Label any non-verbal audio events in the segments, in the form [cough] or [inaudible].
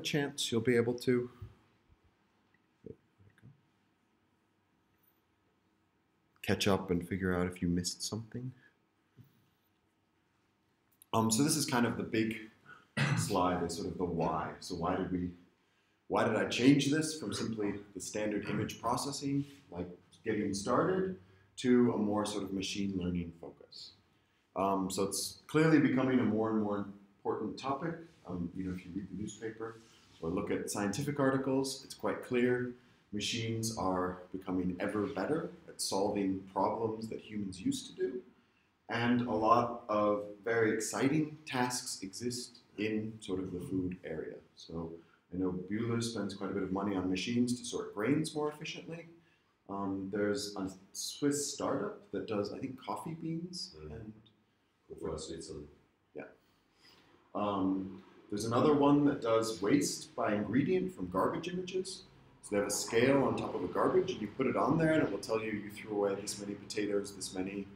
chance you'll be able to catch up and figure out if you missed something. Um, so this is kind of the big slide, is sort of the why. So why did we, why did I change this from simply the standard image processing, like getting started, to a more sort of machine learning focus? Um, so it's clearly becoming a more and more important topic. Um, you know, if you read the newspaper or look at scientific articles, it's quite clear machines are becoming ever better at solving problems that humans used to do. And a lot of very exciting tasks exist in sort of the food area. So I know Bühler spends quite a bit of money on machines to sort grains more efficiently. Um, there's a Swiss startup that does, I think, coffee beans Mm. and Switzerland. Um, there's another one that does waste by ingredient from garbage images. So they have a scale on top of a garbage, and you put it on there, and it will tell you you threw away this many potatoes, this many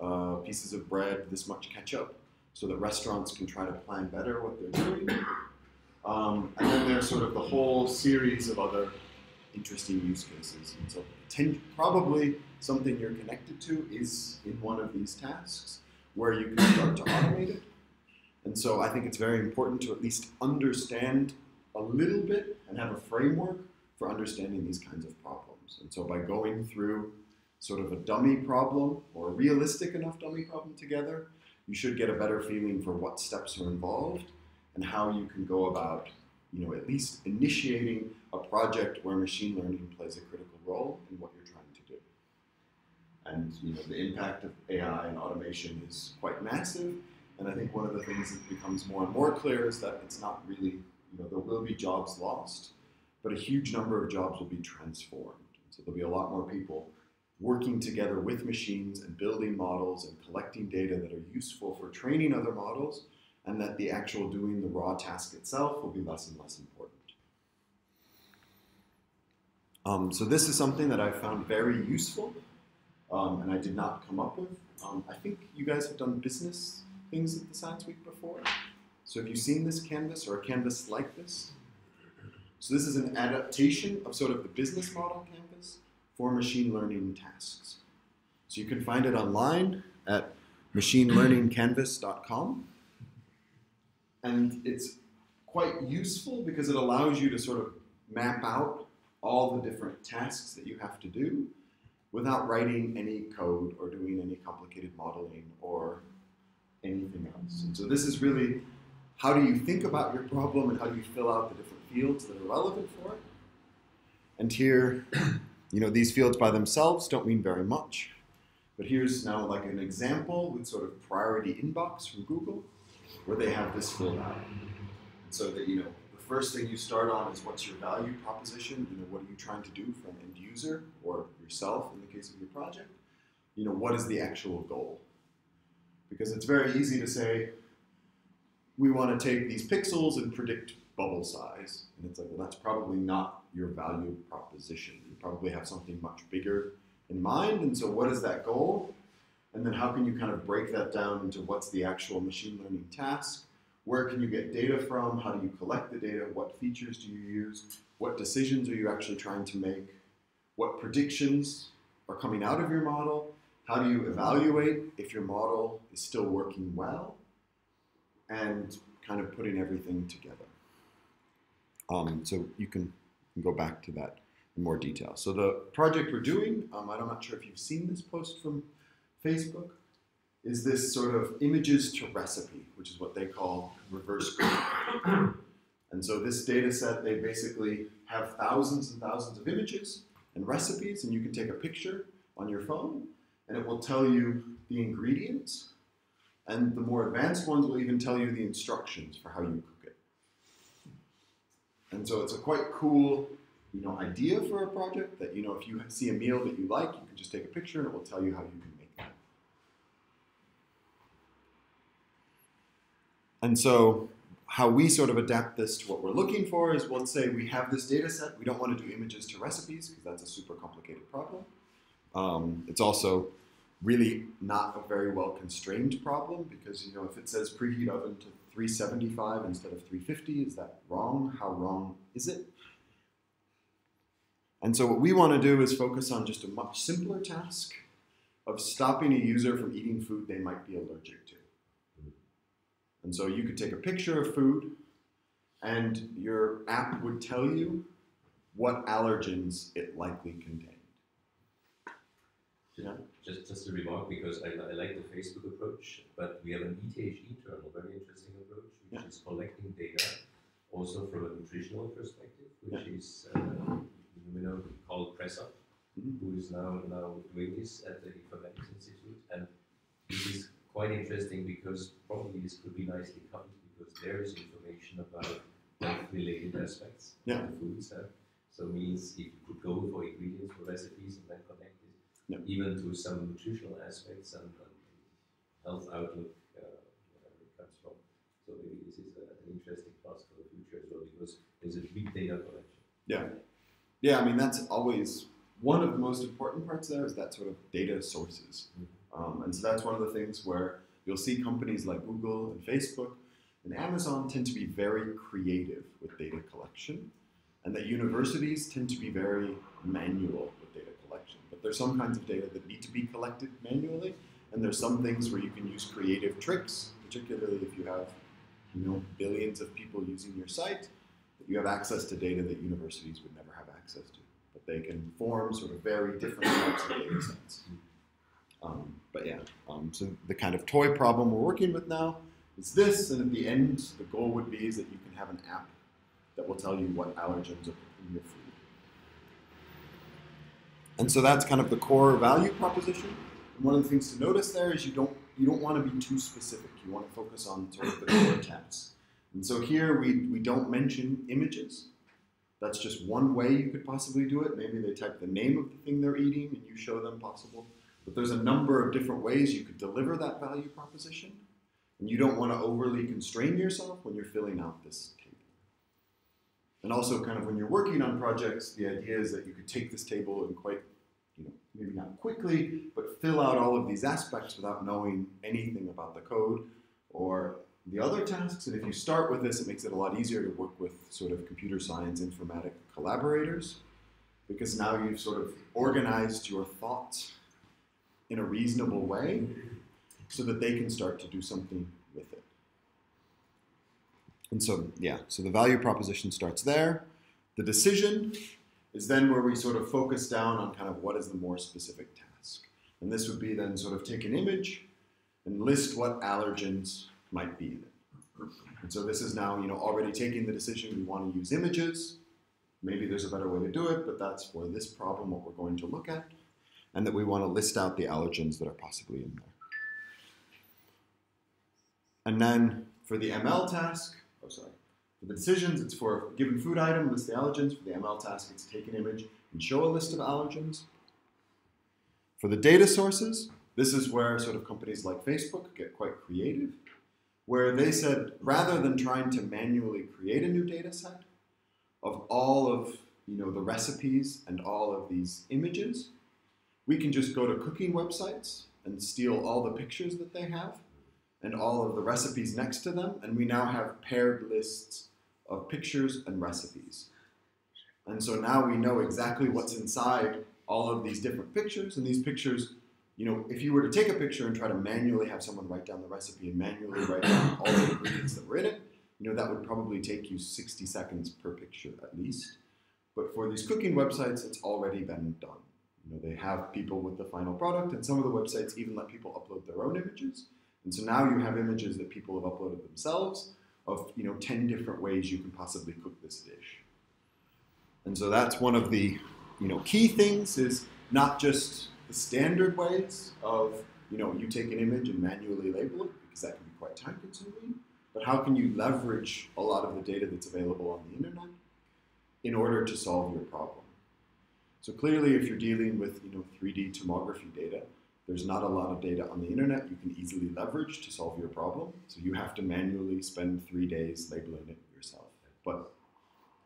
uh, pieces of bread, this much ketchup, so that restaurants can try to plan better what they're doing. Um, and then there's sort of the whole series of other interesting use cases. And so ten, probably something you're connected to is in one of these tasks where you can start to automate it. And so I think it's very important to at least understand a little bit and have a framework for understanding these kinds of problems. And so by going through sort of a dummy problem or a realistic enough dummy problem together, you should get a better feeling for what steps are involved and how you can go about, you know, at least initiating a project where machine learning plays a critical role in what you're trying to do. And you know, the impact of AI and automation is quite massive. And I think one of the things that becomes more and more clear is that it's not really, you know, there will be jobs lost, but a huge number of jobs will be transformed. So there'll be a lot more people working together with machines and building models and collecting data that are useful for training other models, and that the actual doing the raw task itself will be less and less important. Um, so this is something that I found very useful, um, and I did not come up with. Um, I think you guys have done business things at the Science Week before. So have you seen this canvas or a canvas like this? So this is an adaptation of sort of the business model canvas for machine learning tasks. So you can find it online at machinelearningcanvas.com. And it's quite useful because it allows you to sort of map out all the different tasks that you have to do without writing any code or doing any complicated modeling or anything else. And so this is really how do you think about your problem and how do you fill out the different fields that are relevant for it. And here, [clears throat] you know, these fields by themselves don't mean very much. But here's now like an example with sort of priority inbox from Google where they have this filled out. So that, you know, the first thing you start on is what's your value proposition? You know, what are you trying to do for an end user or yourself in the case of your project? You know, what is the actual goal? Because it's very easy to say, we want to take these pixels and predict bubble size. And it's like, well, that's probably not your value proposition. You probably have something much bigger in mind. And so, what is that goal? And then, how can you kind of break that down into what's the actual machine learning task? Where can you get data from? How do you collect the data? What features do you use? What decisions are you actually trying to make? What predictions are coming out of your model? How do you evaluate if your model is still working well? And kind of putting everything together. Um, so you can, go back to that in more detail. So the project we're doing, um, I'm not sure if you've seen this post from Facebook, is this sort of images to recipe, which is what they call reverse [coughs] and so this data set, they basically have thousands and thousands of images and recipes, and you can take a picture on your phone, and it will tell you the ingredients, and the more advanced ones will even tell you the instructions for how you cook it. And so it's a quite cool, you know, idea for a project that you know if you see a meal that you like, you can just take a picture and it will tell you how you can make that. And so how we sort of adapt this to what we're looking for is let's say we have this data set, we don't want to do images to recipes because that's a super complicated problem. Um, it's also really not a very well constrained problem because you know if it says preheat oven to 375 instead of 350. Is that wrong? How wrong is it? And so what we want to do is focus on just a much simpler task of stopping a user from eating food they might be allergic to. And so you could take a picture of food and your app would tell you what allergens it likely contained. Yeah. Just, just a remark because I, I like the Facebook approach, but we have an ETH internal, very interesting approach, which Yeah. is collecting data also from a nutritional perspective, which Yeah. is uh, you know called PressUp, Mhm. who is now now doing this at the Informatics Institute, and this is quite interesting because probably this could be nicely coupled because there is information about health-related aspects Yeah. of the foods. Uh, so means if you could go for ingredients for recipes and then connect Yeah. even to some nutritional aspects and, health outlook, uh, wherever it comes from. So maybe this is a, an interesting task for the future as well because there's a big data collection. Yeah. Yeah, I mean, that's always one of the most important parts there is that sort of data sources. Um, and so that's one of the things where you'll see companies like Google and Facebook and Amazon tend to be very creative with data collection, and that universities tend to be very manual with data collection. But there's some kinds of data that need to be collected manually, and there's some things where you can use creative tricks, particularly if you have you know, billions of people using your site, that you have access to data that universities would never have access to. But they can form sort of very different types of data sets. Um, but yeah, um, so the kind of toy problem we're working with now is this, and at the end, the goal would be is that you can have an app that will tell you what allergens are in your food. And so that's kind of the core value proposition. And one of the things to notice there is you don't you don't want to be too specific. You want to focus on sort of the core tasks. And so here we, we don't mention images. That's just one way you could possibly do it. Maybe they type the name of the thing they're eating and you show them possible. But there's a number of different ways you could deliver that value proposition. And you don't want to overly constrain yourself when you're filling out this. And also, kind of when you're working on projects, the idea is that you could take this table and quite, you know, maybe not quickly, but fill out all of these aspects without knowing anything about the code or the other tasks. And if you start with this, it makes it a lot easier to work with sort of computer science informatic collaborators because now you've sort of organized your thoughts in a reasonable way so that they can start to do something. And so, yeah, so the value proposition starts there. The decision is then where we sort of focus down on kind of what is the more specific task. And this would be then sort of take an image and list what allergens might be in it. And so this is now, you know, already taking the decision we want to use images. Maybe there's a better way to do it, but that's for this problem what we're going to look at. And that we want to list out the allergens that are possibly in there. And then for the ML task, oh sorry, for the decisions, it's for a given food item, list the allergens. For the ML task, it's take an image and show a list of allergens. For the data sources, this is where sort of companies like Facebook get quite creative, where they said rather than trying to manually create a new data set of all of you know the recipes and all of these images, we can just go to cooking websites and steal all the pictures that they have and all of the recipes next to them, and we now have paired lists of pictures and recipes. And so now we know exactly what's inside all of these different pictures, and these pictures, you know, if you were to take a picture and try to manually have someone write down the recipe and manually write down all the ingredients that were in it, you know, that would probably take you 60 seconds per picture at least. But for these cooking websites, it's already been done. You know, they have people with the final product, and some of the websites even let people upload their own images. And so now you have images that people have uploaded themselves of you know 10 different ways you can possibly cook this dish. And so that's one of the you know key things is not just the standard ways of you know you take an image and manually label it because that can be quite time consuming, but how can you leverage a lot of the data that's available on the internet in order to solve your problem? So clearly if you're dealing with you know 3D tomography data, there's not a lot of data on the internet you can easily leverage to solve your problem. So you have to manually spend three days labeling it yourself, but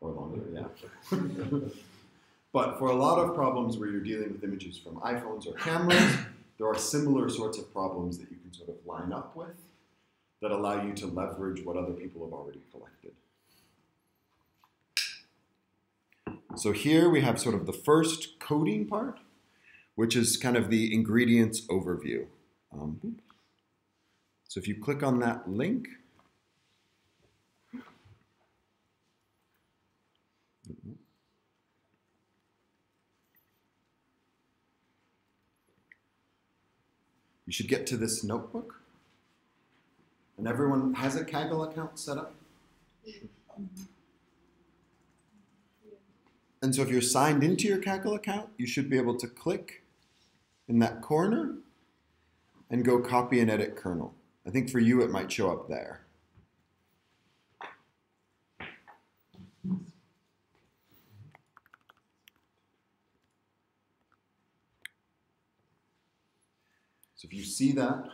or longer, yeah. [laughs] but for a lot of problems where you're dealing with images from iPhones or cameras, there are similar sorts of problems that you can sort of line up with that allow you to leverage what other people have already collected. So here we have sort of the first coding part, which is kind of the ingredients overview. Um, so if you click on that link, you should get to this notebook. And everyone has a Kaggle account set up? And so if you're signed into your Kaggle account, you should be able to click in that corner and go copy and edit kernel. I think for you it might show up there. So if you see that,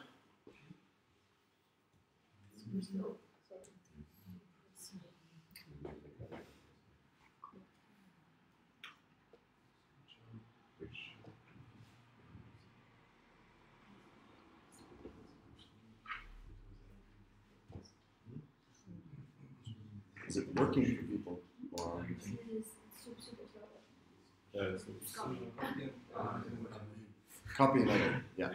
is it working for people? Or copy edit, yeah.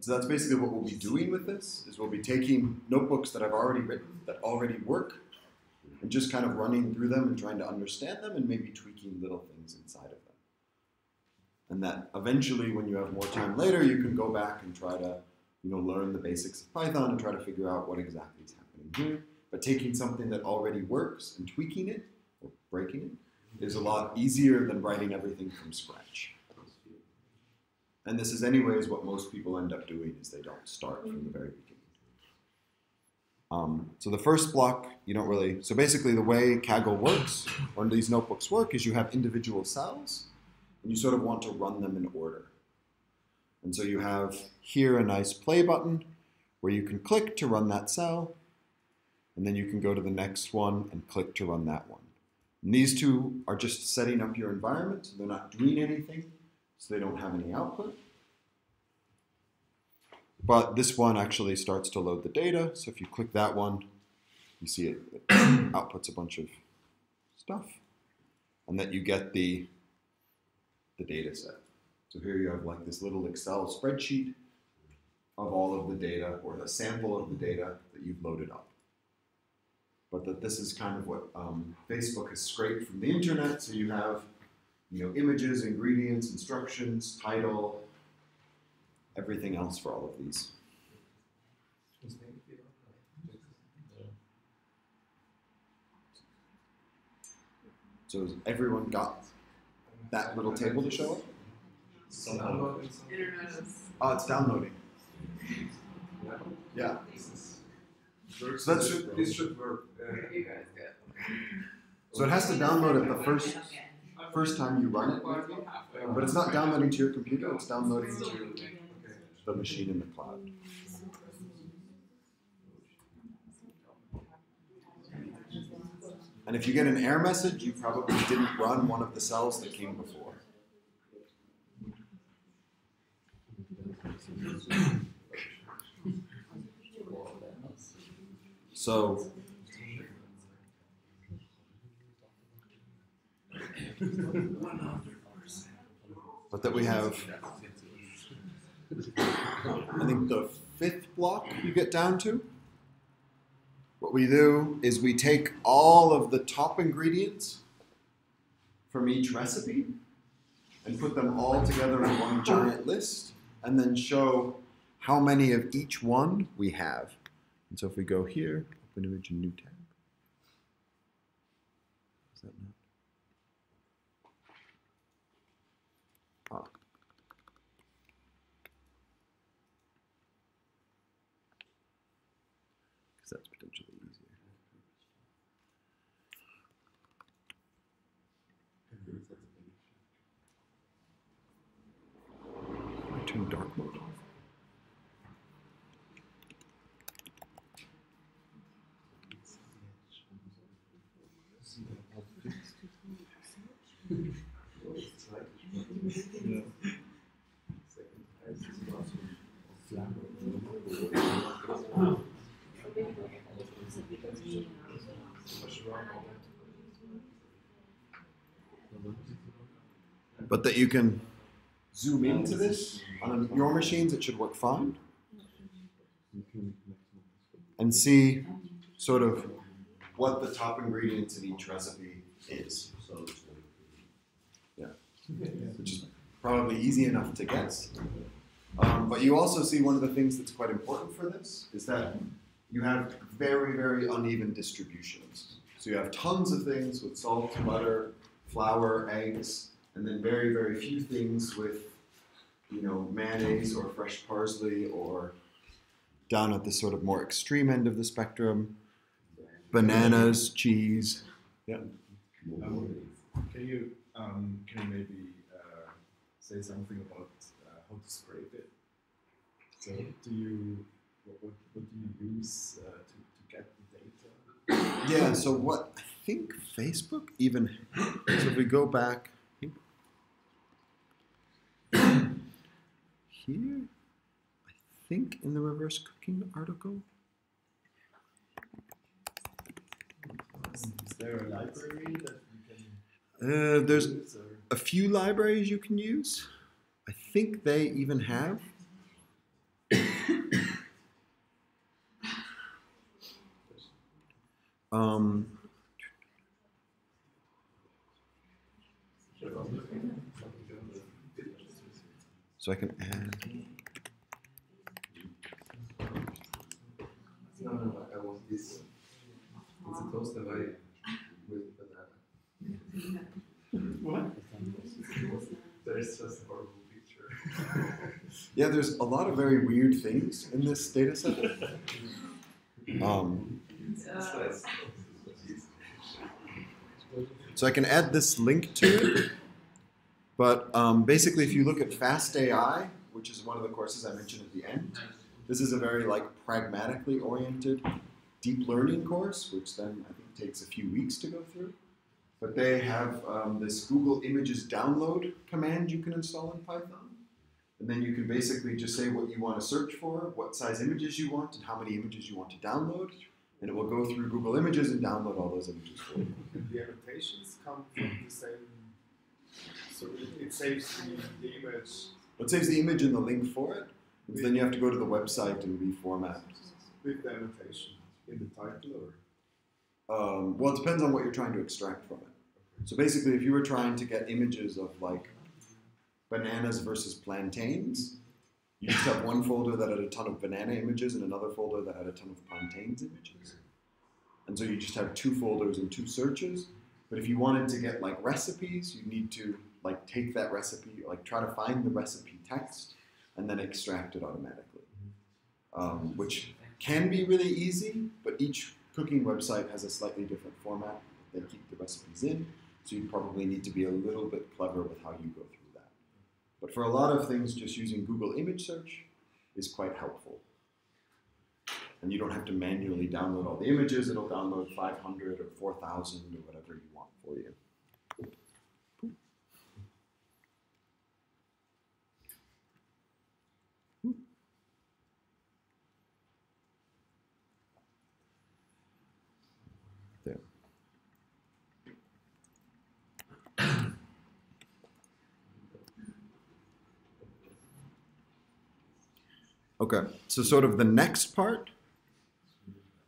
So that's basically what we'll be doing with this, is we'll be taking notebooks that I've already written, that already work, and just kind of running through them and trying to understand them and maybe tweaking little things inside of them. And that eventually, when you have more time later, you can go back and try to, you know, learn the basics of Python and try to figure out what exactly is happening here. But taking something that already works and tweaking it, or breaking it, is a lot easier than writing everything from scratch. And this is anyways what most people end up doing is they don't start from the very beginning. Um, so the first block, you don't really, so basically the way Kaggle works, or these notebooks work, is you have individual cells, and you sort of want to run them in order. And so you have here a nice play button where you can click to run that cell, and then you can go to the next one and click to run that one. And these two are just setting up your environment. They're not doing anything, so they don't have any output. But this one actually starts to load the data. So if you click that one, you see it, it [coughs] outputs a bunch of stuff. And that you get the, the data set. So here you have like this little Excel spreadsheet of all of the data or the sample of the data that you've loaded up. But that this is kind of what um, Facebook has scraped from the internet. So you have you know, images, ingredients, instructions, title, everything else for all of these. So has everyone got that little table to show up? Oh, it's downloading. Yeah. So that's this should work. [laughs] You guys get. so it has to download it the first first time you run it, but it's not downloading to your computer. It's downloading to the machine in the cloud. And if you get an error message, you probably didn't run one of the cells that came before. [clears throat] So but that we have I think the fifth block you get down to. What we do is we take all of the top ingredients from each recipe and put them all together in one giant list and then show how many of each one we have. And so if we go here, new tab. Is that not? Ah. Because that's potentially easier. I turn dark mode off. But that you can zoom into this on your machines. It should work fine, and see sort of what the top ingredients in each recipe is. So it's which is probably easy enough to guess. Um, but you also see one of the things that's quite important for this is that you have very, very uneven distributions. So you have tons of things with salt, butter, flour, eggs, and then very, very few things with, you know, mayonnaise or fresh parsley or down at the sort of more extreme end of the spectrum, bananas, cheese. Um, can you um, can you maybe uh, say something about uh, how to scrape it? So do you what, what, what do you use uh, to, to get the data? Yeah, so what I think Facebook even so if we go back here, I think in the reverse cooking article. Is, there a library that you can Uh, there's use a few libraries you can use. I think they even have. [coughs] Um, so I can add. No, no, I want this. It's a toaster I with banana. What? There is just a horrible picture. Yeah, there's a lot of very weird things in this data set. [laughs] Um, So I can add this link to it. But um, basically, if you look at Fast AI, which is one of the courses I mentioned at the end, this is a very like pragmatically oriented deep learning course, which then I think takes a few weeks to go through. But they have um, this Google Images download command you can install in Python. And then you can basically just say what you want to search for, what size images you want, and how many images you want to download. And it will go through Google Images and download all those images for you. The annotations come from the same. So it, it saves the, the image. It saves the image and the link for it. And then you have to go to the website and reformat. with the annotation in the title or Um, well, it depends on what you're trying to extract from it. So basically, if you were trying to get images of like bananas versus plantains, you just have one folder that had a ton of banana images and another folder that had a ton of plantains images. And so you just have two folders and two searches. But if you wanted to get like recipes, you need to like take that recipe, like try to find the recipe text and then extract it automatically. Um, which can be really easy, but each cooking website has a slightly different format they keep the recipes in. So you probably need to be a little bit clever with how you go through that. But for a lot of things, just using Google image search is quite helpful. And you don't have to manually download all the images, it'll download 500 or 4,000 or whatever you want for you. There. Okay, so sort of the next part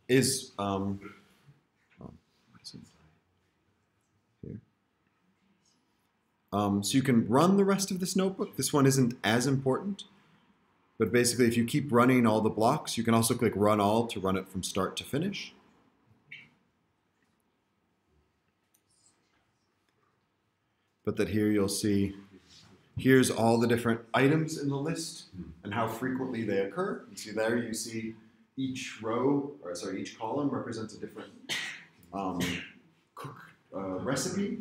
is um. Um, so you can run the rest of this notebook. This one isn't as important, but basically, if you keep running all the blocks, you can also click Run All to run it from start to finish. But that here you'll see here's all the different items in the list and how frequently they occur. You see there, you see each row, or sorry, each column represents a different um, cook uh, recipe,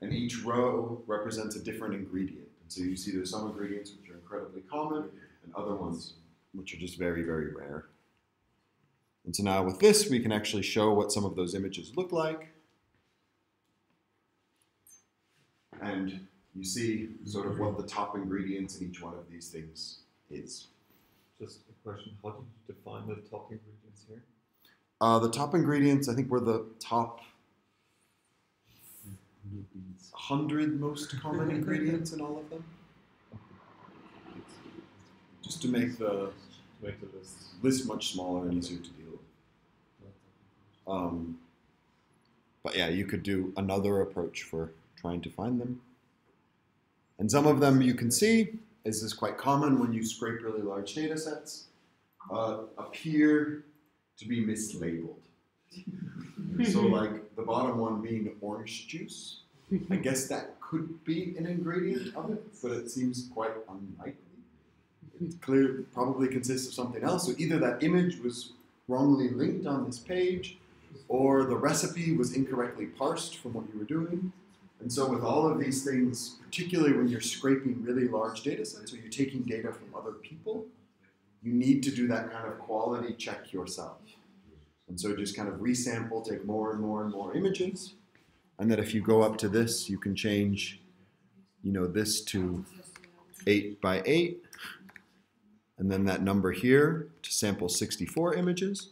and each row represents a different ingredient. And so you see there's some ingredients which are incredibly common, and other ones which are just very, very rare. And so now with this, we can actually show what some of those images look like. And you see sort of what the top ingredients in each one of these things is. Just a question, how do you define the top ingredients here? Uh, the top ingredients, I think, were the top hundred most common ingredients in all of them, just to make the Make the list. list much smaller and easier to deal with. Um, but yeah, you could do another approach for trying to find them. And some of them you can see, this is quite common when you scrape really large data sets, uh, appear to be mislabeled. [laughs] so, like the bottom one being orange juice, I guess that could be an ingredient of it, but it seems quite unlikely. It clear probably consists of something else. So either that image was wrongly linked on this page, or the recipe was incorrectly parsed from what you were doing. And so with all of these things, particularly when you're scraping really large data sets or you're taking data from other people, you need to do that kind of quality check yourself. And so just kind of resample, take more and more and more images. And that if you go up to this, you can change, you know, this to eight by eight. And then that number here to sample 64 images.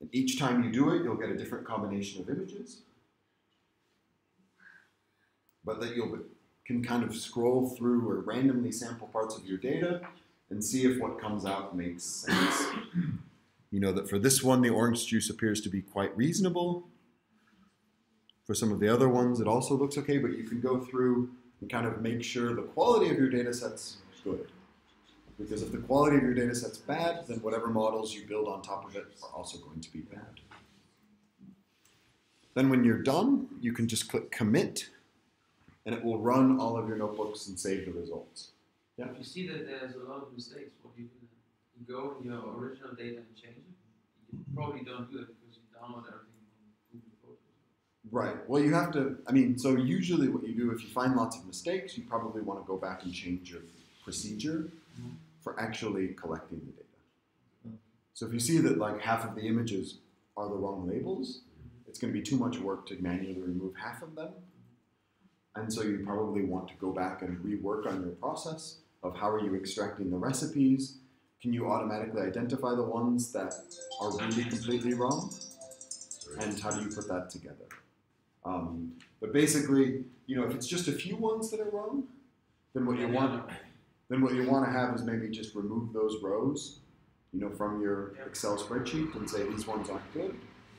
And each time you do it, you'll get a different combination of images. But that you'll can kind of scroll through or randomly sample parts of your data and see if what comes out makes sense. [coughs] You know that for this one, the orange juice appears to be quite reasonable. For some of the other ones, it also looks okay, but you can go through and kind of make sure the quality of your data set's is good. Because if the quality of your data set's bad, then whatever models you build on top of it are also going to be bad. Then when you're done, you can just click commit, and it will run all of your notebooks and save the results. Yeah? If you see that there's a lot of mistakes, what do you do? You go in your original data and change it. You probably don't do it because you download everything from Google Photos. Right. Well, you have to, I mean, so usually what you do, if you find lots of mistakes, you probably want to go back and change your procedure mm-hmm. for actually collecting the data. So if you see that like half of the images are the wrong labels, mm-hmm. it's going to be too much work to manually remove half of them. And so you probably want to go back and rework on your process of how are you extracting the recipes? Can you automatically identify the ones that are really completely wrong? And how do you put that together? Um, but basically, you know, if it's just a few ones that are wrong, then what you want then what you want to have is maybe just remove those rows, you know, from your Excel spreadsheet and say these ones aren't good,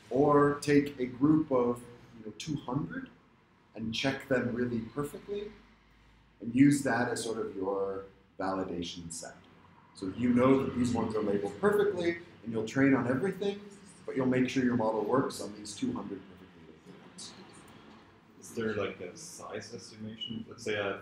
or take a group of you know 200 and check them really perfectly, and use that as sort of your validation set. So you know that these ones are labeled perfectly, and you'll train on everything, but you'll make sure your model works on these 200 perfectly labeled ones. Is there like a size estimation? Let's say I have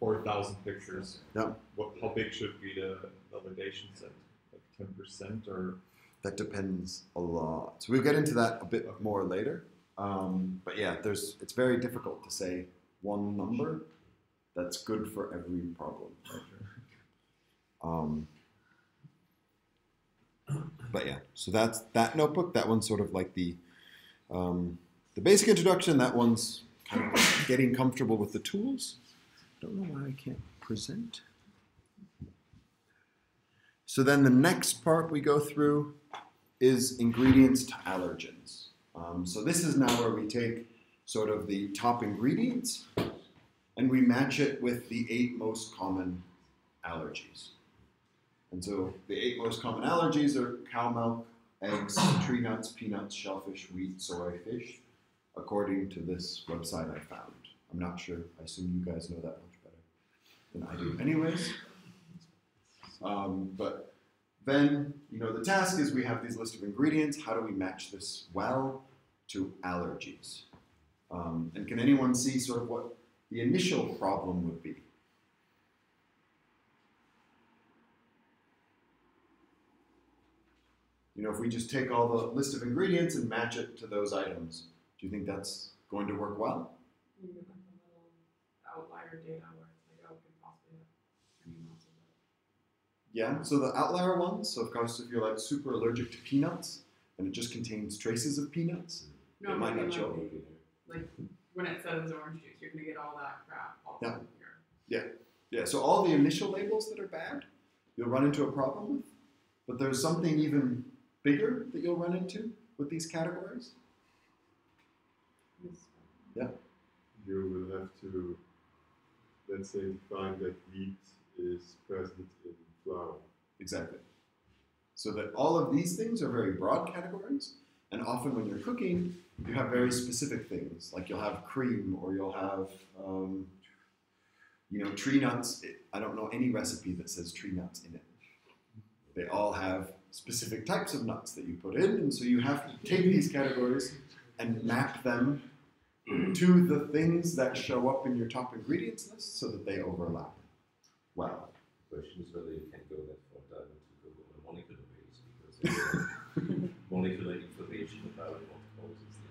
4,000 pictures. Yeah. What, how big should be the validation set? Like 10% or? That depends a lot. So we'll get into that a bit more later. Um, but yeah, there's it's very difficult to say one number that's good for every problem. Um, but yeah, so that's that notebook. That one's sort of like the um, the basic introduction. That one's kind of getting comfortable with the tools. Don't know why I can't present. So then the next part we go through is ingredients to allergens. Um, so this is now where we take sort of the top ingredients and we match it with the eight most common allergies. And so the eight most common allergies are cow milk, eggs, tree nuts, peanuts, shellfish, wheat, soy, fish, according to this website I found. I'm not sure. I assume you guys know that much better than I do, anyways. Um, but then, you know, the task is we have these list of ingredients. How do we match this well to allergies? Um, and can anyone see sort of what the initial problem would be? You know, if we just take all the list of ingredients and match it to those items, do you think that's going to work well? Maybe like a little outlier data where it's like, oh, it could possibly have any amounts of that. Yeah, so the outlier ones, so of course if you're like super allergic to peanuts and it just contains traces of peanuts, No, it might not show like, up. like when it says orange juice, you're gonna get all that crap all Yeah. from here. Yeah, so all the initial labels that are bad, you'll run into a problem with. But there's something even bigger that you'll run into with these categories. This- Yeah. You will have to, let's say, define that wheat is present in flour. Exactly. So that all of these things are very broad categories, and often when you're cooking, you have very specific things. Like you'll have cream, or you'll have, um, you know, tree nuts. I don't know any recipe that says tree nuts in it. They all have specific types of nuts that you put in, and so you have to take these categories and map them to the things that show up in your top ingredients list so that they overlap well. Question is whether you can go that far down to go on a molecular base because there's molecular information about what causes the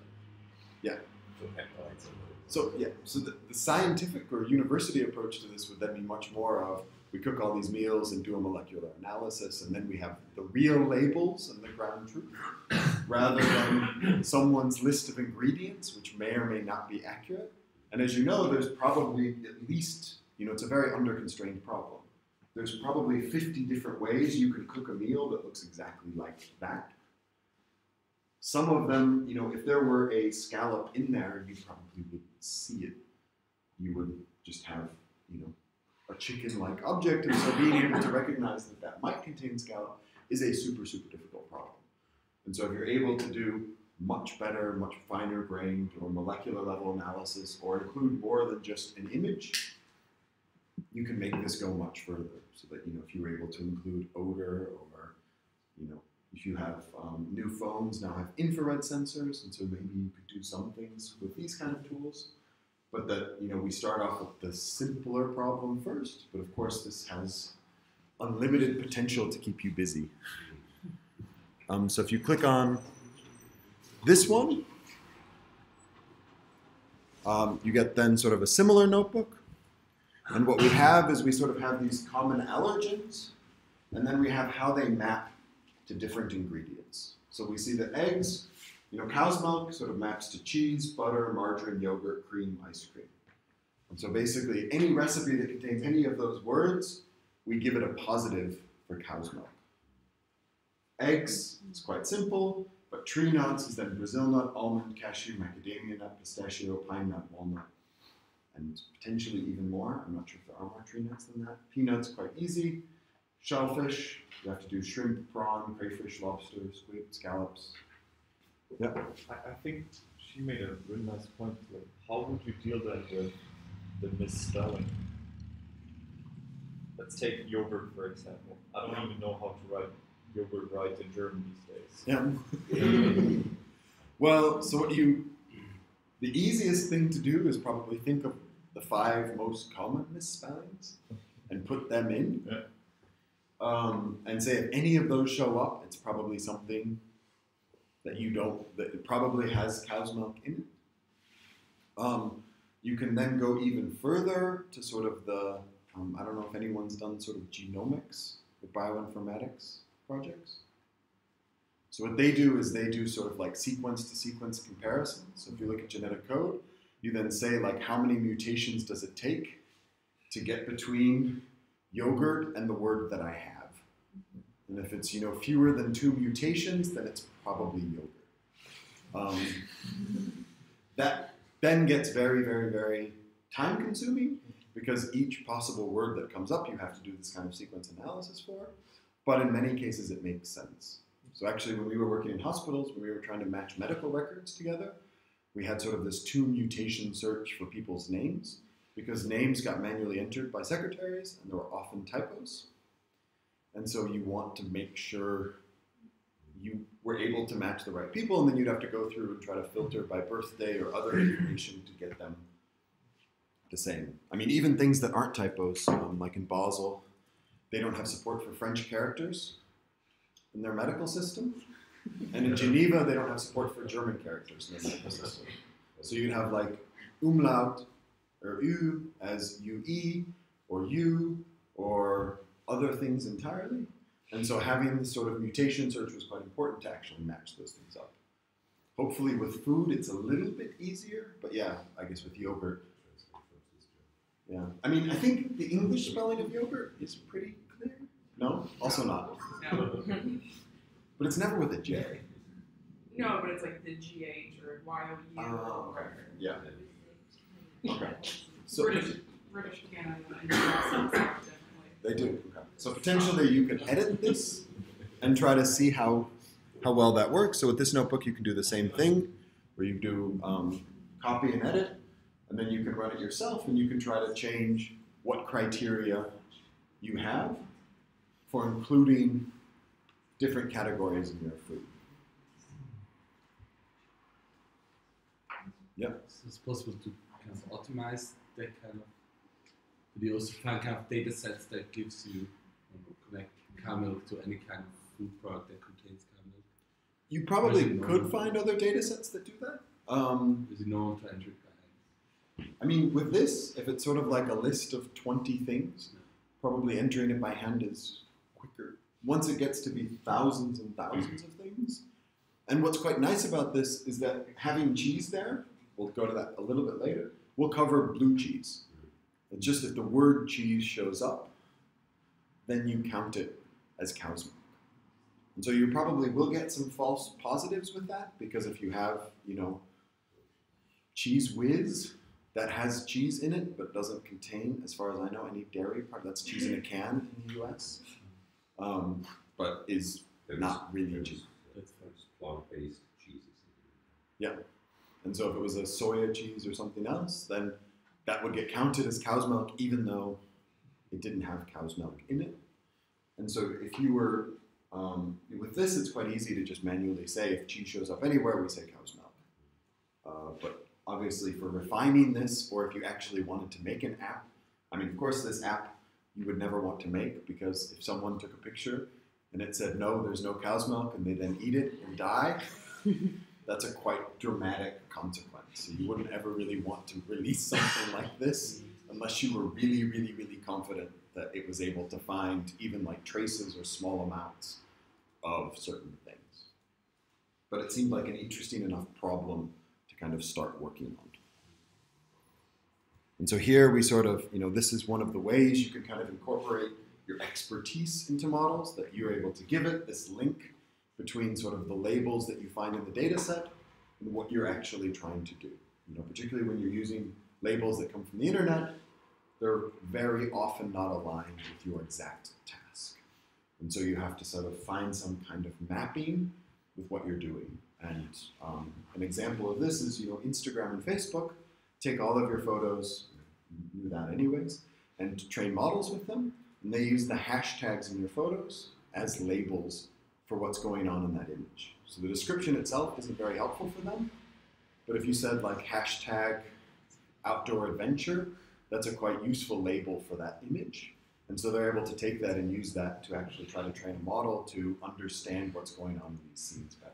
Yeah. So peptides and all. So yeah, so the, the scientific or university approach to this would then be much more of we cook all these meals and do a molecular analysis, and then we have the real labels and the ground truth, [coughs] rather than someone's list of ingredients, which may or may not be accurate. And as you know, there's probably at least you know it's a very under-constrained problem. There's probably 50 different ways you can cook a meal that looks exactly like that. Some of them, you know, if there were a scallop in there, you probably wouldn't see it. You would just have, you know, a chicken-like object, and so being able to recognize that that might contain scallop is a super, super difficult problem. And so if you're able to do much better, much finer grained or molecular level analysis, or include more than just an image, you can make this go much further. So that you know, if you were able to include odor, or you know, if you have um, new phones now have infrared sensors, and so maybe you could do some things with these kind of tools. But that you know, we start off with the simpler problem first. But of course, this has unlimited potential to keep you busy. Um, so if you click on this one, um, you get then sort of a similar notebook. And what we have is we sort of have these common allergens, and then we have how they map to different ingredients. So we see that eggs, you know, cow's milk sort of maps to cheese, butter, margarine, yogurt, cream, ice cream. And so basically, any recipe that contains any of those words, we give it a positive for cow's milk. Eggs is quite simple, but tree nuts is then Brazil nut, almond, cashew, macadamia nut, pistachio, pine nut, walnut, and potentially even more. I'm not sure if there are more tree nuts than that. Peanuts, quite easy. Shellfish, you have to do shrimp, prawn, crayfish, lobster, squid, scallops. I, I think she made a really nice point. Like, how would you deal then with the misspelling? Let's take yogurt for example. I don't even know how to write yogurt right in German these days. Yeah. [laughs] well, so what you, the easiest thing to do is probably think of the five most common misspellings and put them in. Yeah. Um, and say if any of those show up, it's probably something that you don't, that it probably has cow's milk in it. Um, you can then go even further to sort of the, um, I don't know if anyone's done sort of genomics or bioinformatics projects. So what they do is they do sort of like sequence to sequence comparison. So if you look at genetic code, you then say like how many mutations does it take to get between yogurt and the word that I have. And if it's you know fewer than two mutations, then it's probably yogurt. Um, that then gets very, very, very time consuming because each possible word that comes up, you have to do this kind of sequence analysis for. But in many cases, it makes sense. So actually, when we were working in hospitals, when we were trying to match medical records together, we had sort of this two mutation search for people's names because names got manually entered by secretaries and there were often typos. And so you want to make sure you were able to match the right people, and then you'd have to go through and try to filter by birthday or other information to get them the same. I mean, even things that aren't typos, um, like in Basel, they don't have support for French characters in their medical system. And in Geneva, they don't have support for German characters in their medical system. So you'd have like umlaut or u as ue or u or other things entirely. And so having this sort of mutation search was quite important to actually match those things up. Hopefully with food it's a little bit easier, but yeah, I guess with yogurt, yeah. I mean, I think the English spelling of yogurt is pretty clear. No? Also not. No, [laughs] But it's never with a J. no, but it's like the GH or YOU. Oh, okay. Yeah. Okay. So British, British Canada and US differently. they do. Okay. So potentially you can edit this and try to see how how well that works. So with this notebook, you can do the same thing, where you do um, copy and edit, and then you can run it yourself, and you can try to change what criteria you have for including different categories in your food. So it's possible to kind of optimize that kind of, but you also find kind of data sets that gives you, you know, connect cow milk to any kind of food product that contains cow milk. You probably Or is it could find other data sets that do that. Um, Is it normal to enter it by hand? I mean, with this, if it's sort of like a list of 20 things, probably entering it by hand is quicker. Once it gets to be thousands and thousands of things. And what's quite nice about this is that having cheese there, we'll go to that a little bit later, will cover blue cheese. And just if the word cheese shows up, then you count it as cow's milk. And so you probably will get some false positives with that because if you have, you know, Cheez Whiz that has cheese in it but doesn't contain, as far as I know, any dairy part. That's cheese in a can in the U.S., um, but is not really cheese. That's fine. There's plant-based cheeses. And so if it was a soya cheese or something else, then that would get counted as cow's milk, even though it didn't have cow's milk in it. And so if you were um, with this, it's quite easy to just manually say if cheese shows up anywhere, we say cow's milk. Uh, but obviously, for refining this, or if you actually wanted to make an app, I mean, of course, this app you would never want to make because if someone took a picture and it said no, there's no cow's milk, and they then eat it and die, [laughs] that's a quite dramatic consequence. You wouldn't ever really want to release something like this unless you were really, really, really confident that it was able to find even like traces or small amounts of certain things. But it seemed like an interesting enough problem to kind of start working on. And so here we sort of, you know, this is one of the ways you can kind of incorporate your expertise into models that you're able to give it this link between sort of the labels that you find in the data set and what you're actually trying to do. You know, particularly when you're using labels that come from the internet, they're very often not aligned with your exact task. And so you have to sort of find some kind of mapping with what you're doing. And um, an example of this is, you know, Instagram and Facebook take all of your photos, knew that anyways, and train models with them. And they use the hashtags in your photos as labels for what's going on in that image. So the description itself isn't very helpful for them. But if you said like hashtag outdoor adventure, that's a quite useful label for that image. And so they're able to take that and use that to actually try to train a model to understand what's going on in these scenes better.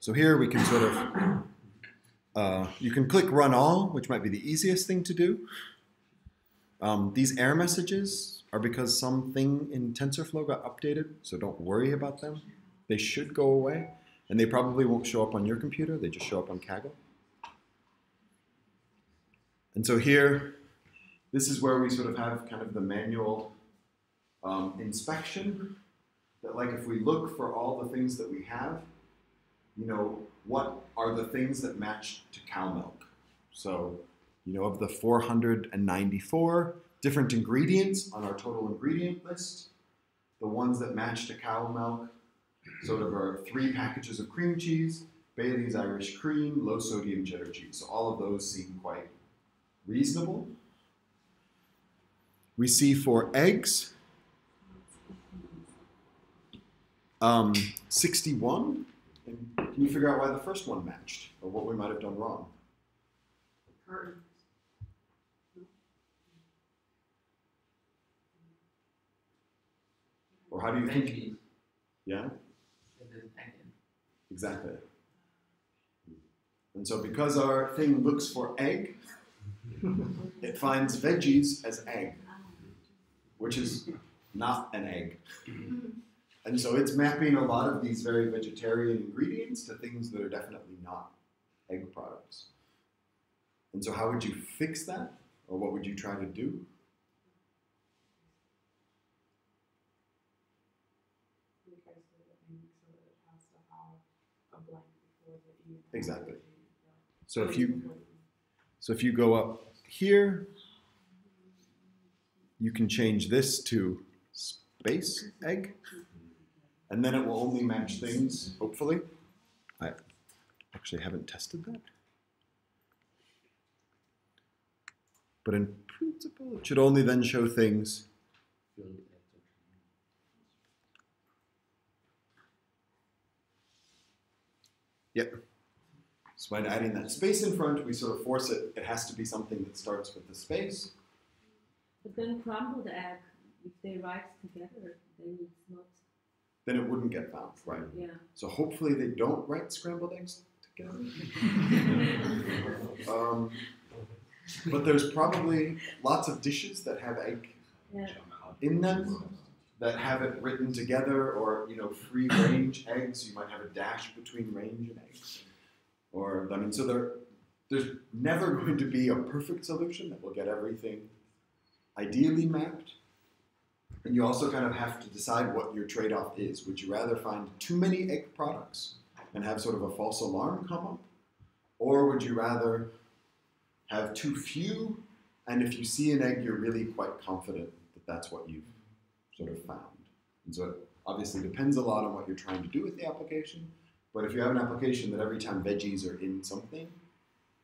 So here we can sort of, uh, you can click run all, which might be the easiest thing to do. Um, these error messages are because something in TensorFlow got updated, so don't worry about them. They should go away, and they probably won't show up on your computer, they just show up on Kaggle. And so here, this is where we sort of have kind of the manual um, inspection. That like if we look for all the things that we have, you know, what are the things that match to cow milk? So, you know, of the 494 different ingredients on our total ingredient list, the ones that match to cow milk sort of are three packages of cream cheese, Bailey's Irish cream, low sodium cheddar cheese. So all of those seem quite reasonable. We see for eggs, um, 61. And can you figure out why the first one matched or what we might have done wrong? Curtains. Or how do you think? Veggies, Yeah, and then egg in. exactly. And so because our thing looks for egg, [laughs] it finds veggies as egg, which is not an egg. And so it's mapping a lot of these very vegetarian ingredients to things that are definitely not egg products. And so, how would you fix that? Or what would you try to do? I think I said the thing so that it has to have a blank before the E. and Exactly. So if you so if you go up here, you can change this to space egg, and then it will only match things. Hopefully, I actually haven't tested that, but in principle, it should only then show things egg. So by adding that space in front, we sort of force it. It has to be something that starts with the space. But then crumbled egg, if they rise together, then it's not. Then it wouldn't get found, right? Yeah. So hopefully they don't write scrambled eggs together. [laughs] um, but there's probably lots of dishes that have egg Yeah. in them that have it written together, or you know, free range eggs. You might have a dash between range and eggs, or I mean, so there, there's never [laughs] going to be a perfect solution that will get everything ideally mapped. And you also kind of have to decide what your trade-off is. Would you rather find too many egg products and have sort of a false alarm come up, or would you rather have too few, and if you see an egg, you're really quite confident that that's what you've sort of found. And so it obviously depends a lot on what you're trying to do with the application. But if you have an application that every time veggies are in something,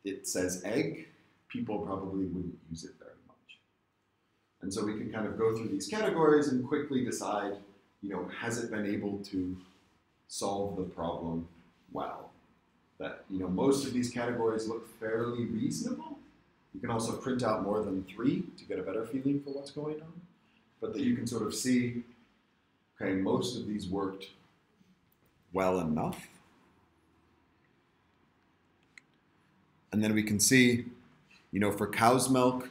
it says egg, people probably wouldn't use it very much. And so we can kind of go through these categories and quickly decide, you know, has it been able to solve the problem well? That, you know, most of these categories look fairly reasonable. You can also print out more than three to get a better feeling for what's going on but that you can sort of see, okay, most of these worked well enough. And then we can see, you know, for cow's milk,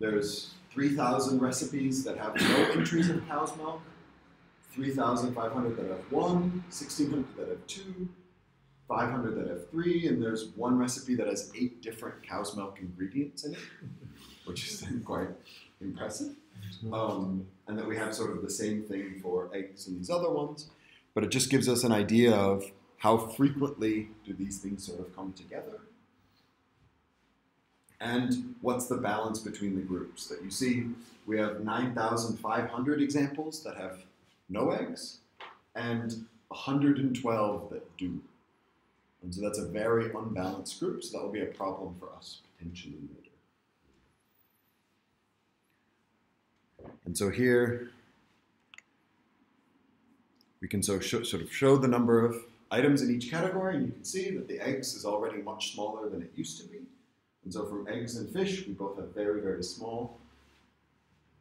there's 3,000 recipes that have no entries of cow's milk, 3,500 that have one, 1,600 that have two, 500 that have three, and there's one recipe that has eight different cow's milk ingredients in it, which is [laughs] quite impressive. Um, and that we have sort of the same thing for eggs and these other ones, but it just gives us an idea of how frequently do these things sort of come together. And what's the balance between the groups? That you see, we have 9,500 examples that have no eggs, and 112 that do. And so that's a very unbalanced group, so that will be a problem for us potentially later. And so here we can so sort of show the number of items in each category, and you can see that the eggs is already much smaller than it used to be. And so from eggs and fish, we both have very, very small,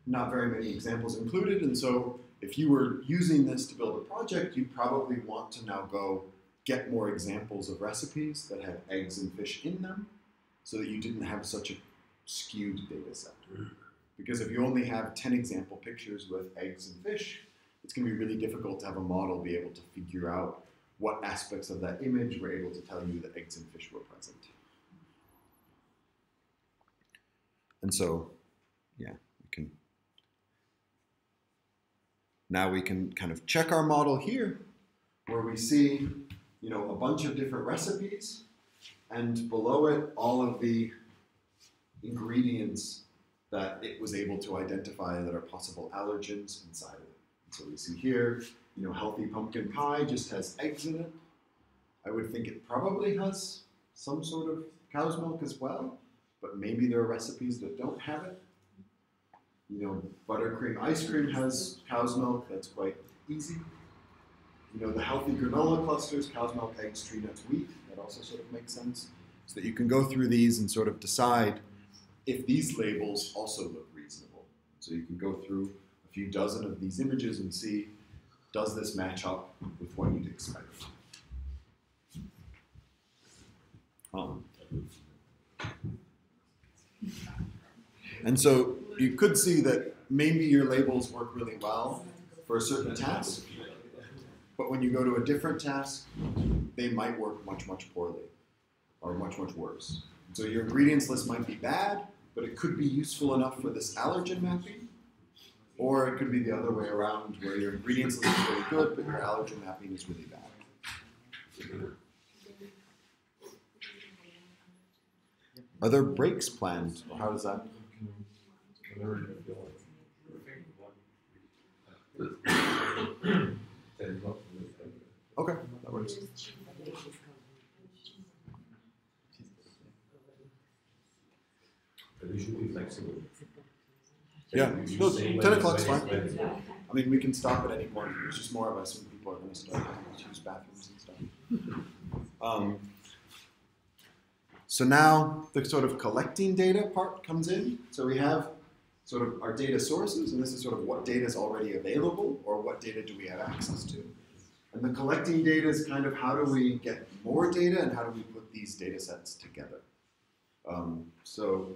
not very many examples included. And so if you were using this to build a project, you'd probably want to now go get more examples of recipes that have eggs and fish in them so that you didn't have such a skewed data set. Because if you only have 10 example pictures with eggs and fish, it's going to be really difficult to have a model be able to figure out what aspects of that image were able to tell you that eggs and fish were present. And so, yeah, we can. Now we can kind of check our model here, where we see, you know, a bunch of different recipes, and below it all of the ingredients that it was able to identify that are possible allergens inside of it. So we see here, you know, healthy pumpkin pie just has eggs in it. I would think it probably has some sort of cow's milk as well, but maybe there are recipes that don't have it. You know, buttercream ice cream has cow's milk, that's quite easy. You know, the healthy granola clusters, cow's milk, eggs, tree nuts, wheat, that also sort of makes sense. So that you can go through these and sort of decide if these labels also look reasonable. So you can go through a few dozen of these images and see, does this match up with what you'd expect? Um, and so you could see that maybe your labels work really well for a certain task, but when you go to a different task, they might work much, much poorly or much, much worse. So your ingredients list might be bad, but it could be useful enough for this allergen mapping. Or it could be the other way around, where your ingredients list is really good, but your allergen mapping is really bad. Are there breaks planned, or how does that? Whenever you feel like. Ten o'clock. Okay, that works. But we should be flexible. Yeah, no, 10 when- o'clock's when fine. I mean, we can stop at any point. It's just more of us when people are going to start to use bathrooms and stuff. Um, so now the sort of collecting data part comes in. So we have sort of our data sources, and this is sort of what data is already available or what data do we have access to. And the collecting data is kind of how do we get more data and how do we put these data sets together. Um, so,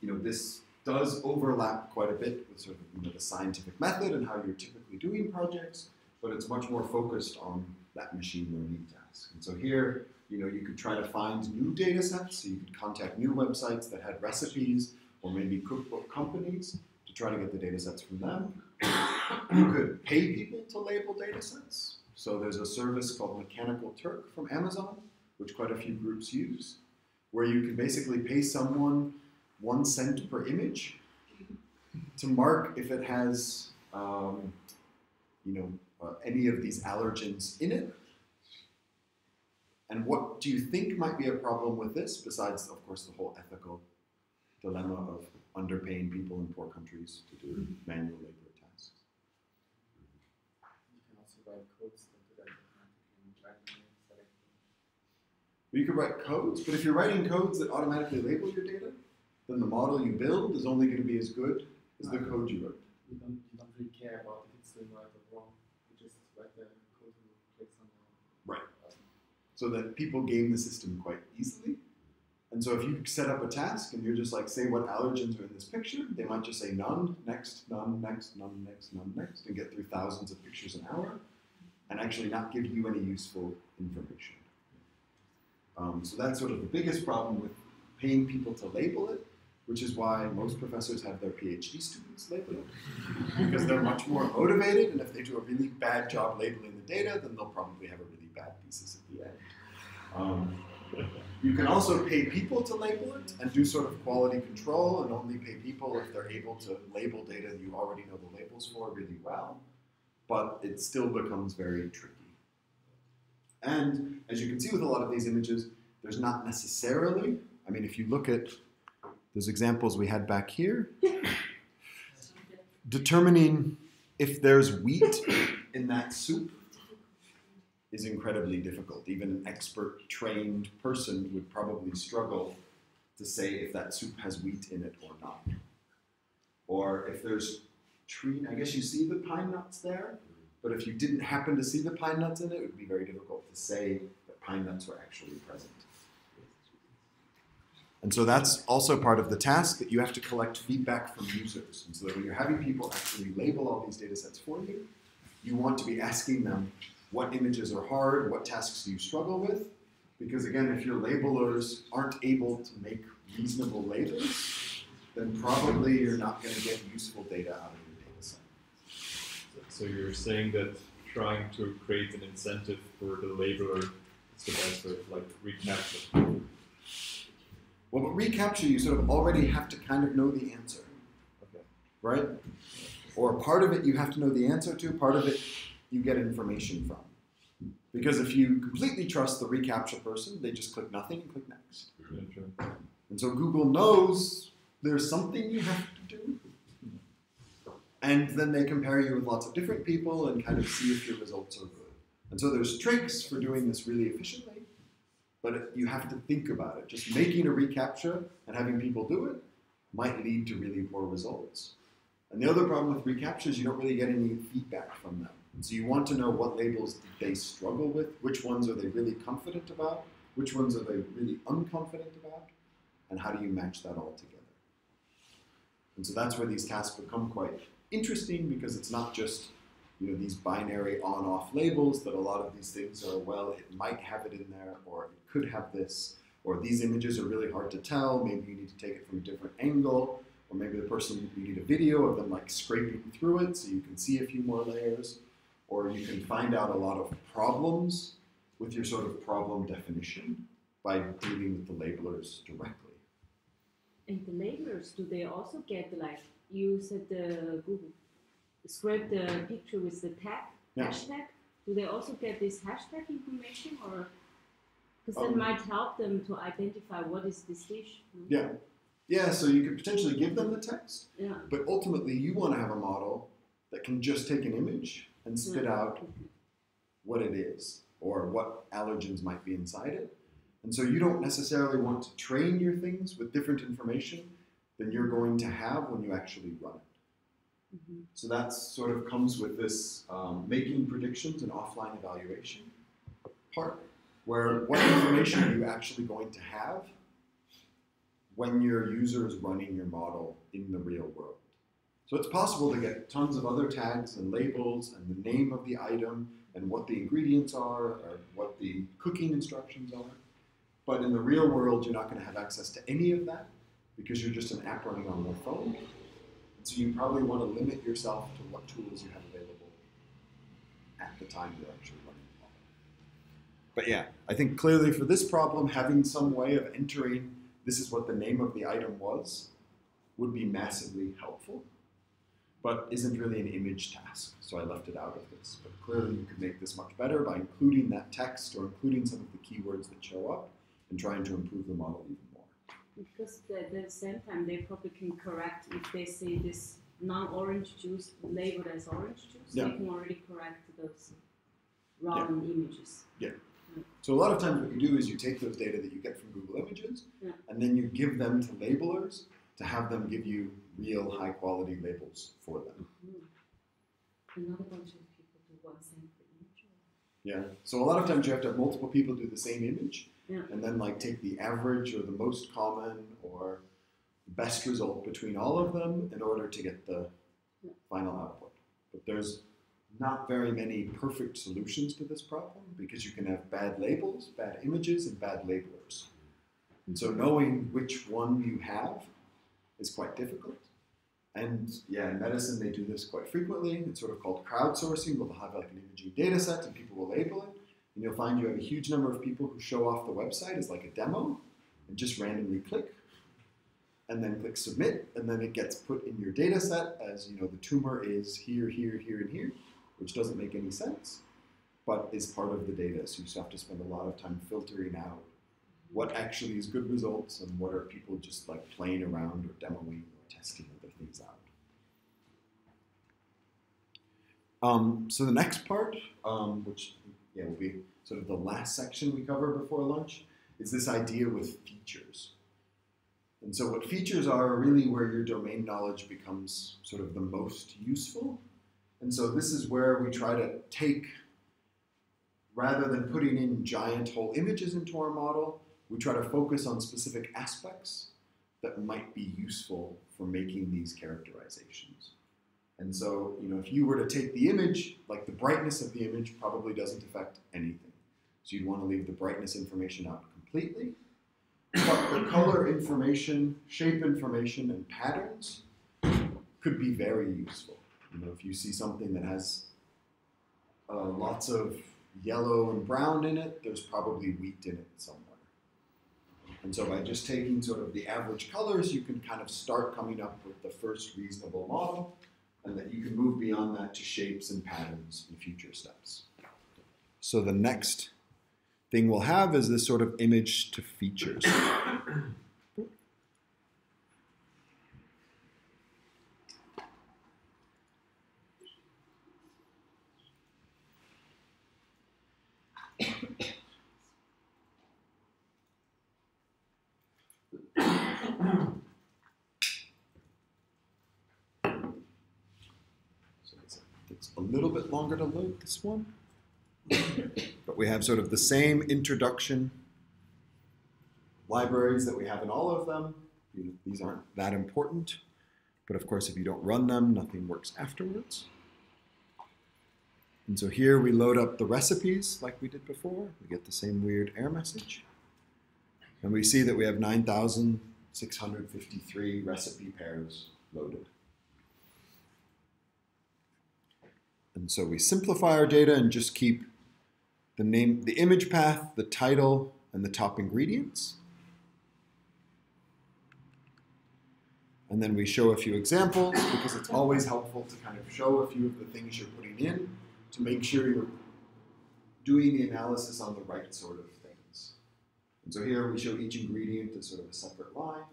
you know, this does overlap quite a bit with sort of you know, the scientific method and how you're typically doing projects, but it's much more focused on that machine learning task. And so here, you know, you could try to find new data sets, so you could contact new websites that had recipes or maybe cookbook companies to try to get the data sets from them. You could pay people to label data sets. So there's a service called Mechanical Turk from Amazon, which quite a few groups use, where you can basically pay someone one cent per image to mark if it has, um, you know, uh, any of these allergens in it. And what do you think might be a problem with this, besides, of course, the whole ethical dilemma of underpaying people in poor countries to do mm-hmm. manual labor tasks? You can also write codes that that automatically and try to make select You could write codes, but if you're writing codes that automatically label your data, then the model you build is only going to be as good as the code you wrote. You don't, you don't really care about if it's doing right or wrong. You just write the code and click somewhere. Right. So that people game the system quite easily. And so if you set up a task and you're just like, say what allergens are in this picture, they might just say none, next, none, next, none, next, none, next, and get through thousands of pictures an hour and actually not give you any useful information. Um, so that's sort of the biggest problem with paying people to label it, which is why most professors have their PhD students label it, because they're much more motivated, and if they do a really bad job labeling the data, then they'll probably have a really bad thesis at the end. Um, you can also pay people to label it and do sort of quality control and only pay people if they're able to label data that you already know the labels for really well, but it still becomes very tricky. And as you can see with a lot of these images, there's not necessarily, I mean, if you look at those examples we had back here, [laughs] determining if there's wheat in that soup is incredibly difficult. Even an expert trained person would probably struggle to say if that soup has wheat in it or not. Or if there's tree, I guess you see the pine nuts there, but if you didn't happen to see the pine nuts in it, it would be very difficult to say that pine nuts were actually present. And so that's also part of the task that you have to collect feedback from users. And so that when you're having people actually label all these data sets for you, you want to be asking them what images are hard, what tasks do you struggle with? Because again, if your labelers aren't able to make reasonable labels, then probably you're not going to get useful data out of your data set. So you're saying that trying to create an incentive for the labeler is the best way, like reCAPTCHA. Well, but reCAPTCHA, you sort of already have to kind of know the answer, Okay. right? Or part of it you have to know the answer to, part of it you get information from. Because if you completely trust the reCAPTCHA person, they just click nothing and click next. Yeah. And so Google knows there's something you have to do. And then they compare you with lots of different people and kind of see if your results are good. And so there's tricks for doing this really efficiently, but you have to think about it. Just making a reCAPTCHA and having people do it might lead to really poor results. And the other problem with reCAPTCHA is you don't really get any feedback from them. And so you want to know what labels they struggle with, which ones are they really confident about, which ones are they really unconfident about, and how do you match that all together? And so that's where these tasks become quite interesting because it's not just you know these binary on-off labels that a lot of these things are well it might have it in there or it could have this or these images are really hard to tell maybe you need to take it from a different angle or maybe the person you need a video of them like scraping through it so you can see a few more layers or you can find out a lot of problems with your sort of problem definition by dealing with the labelers directly And the labelers, do they also get like you said the Google scrape the picture with the tag Yeah. hashtag? Do they also get this hashtag information or? Because that Um, might help them to identify what is this dish. Yeah. Yeah, so you could potentially give them the text, Yeah. but ultimately you want to have a model that can just take an image and spit Yeah. out what it is or what allergens might be inside it. And so you don't necessarily want to train your things with different information than you're going to have when you actually run it. Mhm. So that sort of comes with this um, making predictions and offline evaluation part, where what information are you actually going to have when your user is running your model in the real world? So it's possible to get tons of other tags and labels and the name of the item and what the ingredients are or what the cooking instructions are. But in the real world, you're not going to have access to any of that because you're just an app running on your phone. So you probably want to limit yourself to what tools you have available at the time you're actually running the model. But yeah, I think clearly for this problem, having some way of entering this is what the name of the item was would be massively helpful, but isn't really an image task. So I left it out of this. But clearly you could make this much better by including that text or including some of the keywords that show up and trying to improve the model even more. Because at the same time, they probably can correct if they see this non-orange juice labeled as orange juice. Yeah. They can already correct those wrong images. Yeah. So a lot of times what you do is you take those data that you get from Google Images Yeah. and then you give them to labelers to have them give you real high quality labels for them. Hmm. Another bunch of people do one sample image. Yeah. So a lot of times you have to have multiple people do the same image Yeah. and then like take the average or the most common or best result between all of them in order to get the Yeah. final output. But there's not very many perfect solutions to this problem because you can have bad labels, bad images, and bad labelers. And so knowing which one you have is quite difficult. And yeah, in medicine they do this quite frequently. It's sort of called crowdsourcing. They'll have like an imaging data set and people will label it. And you'll find you have a huge number of people who show off the website as like a demo and just randomly click and then click submit and then it gets put in your data set as you know the tumor is here, here, here, and here, which doesn't make any sense, but is part of the data. So you just have to spend a lot of time filtering out what actually is good results and what are people just like playing around or demoing or testing things out. Um, so the next part, um, which yeah will be sort of the last section we cover before lunch, is this idea with features. And so what features are are really where your domain knowledge becomes sort of the most useful. And so this is where we try to take, rather than putting in giant whole images into our model, we try to focus on specific aspects that might be useful for making these characterizations. And so, you know, if you were to take the image, like the brightness of the image probably doesn't affect anything. So you'd want to leave the brightness information out completely. But the color information, shape information, and patterns could be very useful. You know, if you see something that has uh, lots of yellow and brown in it, there's probably wheat in it somewhere. And so by just taking sort of the average colors, you can kind of start coming up with the first reasonable model, and that you can move beyond that to shapes and patterns in future steps. So the next thing we'll have is this sort of image to features. So it's- a little bit longer to load this one. but we have sort of the same introduction libraries that we have in all of them. These aren't that important, but of course, if you don't run them, nothing works afterwards. And so here we load up the recipes like we did before. We get the same weird error message. And we see that we have 9,653 recipe pairs loaded. And so we simplify our data and just keep the name, the image path, the title, and the top ingredients. And then we show a few examples because it's always helpful to kind of show a few of the things you're putting in to make sure you're doing the analysis on the right sort of things. And so here we show each ingredient as sort of a separate line,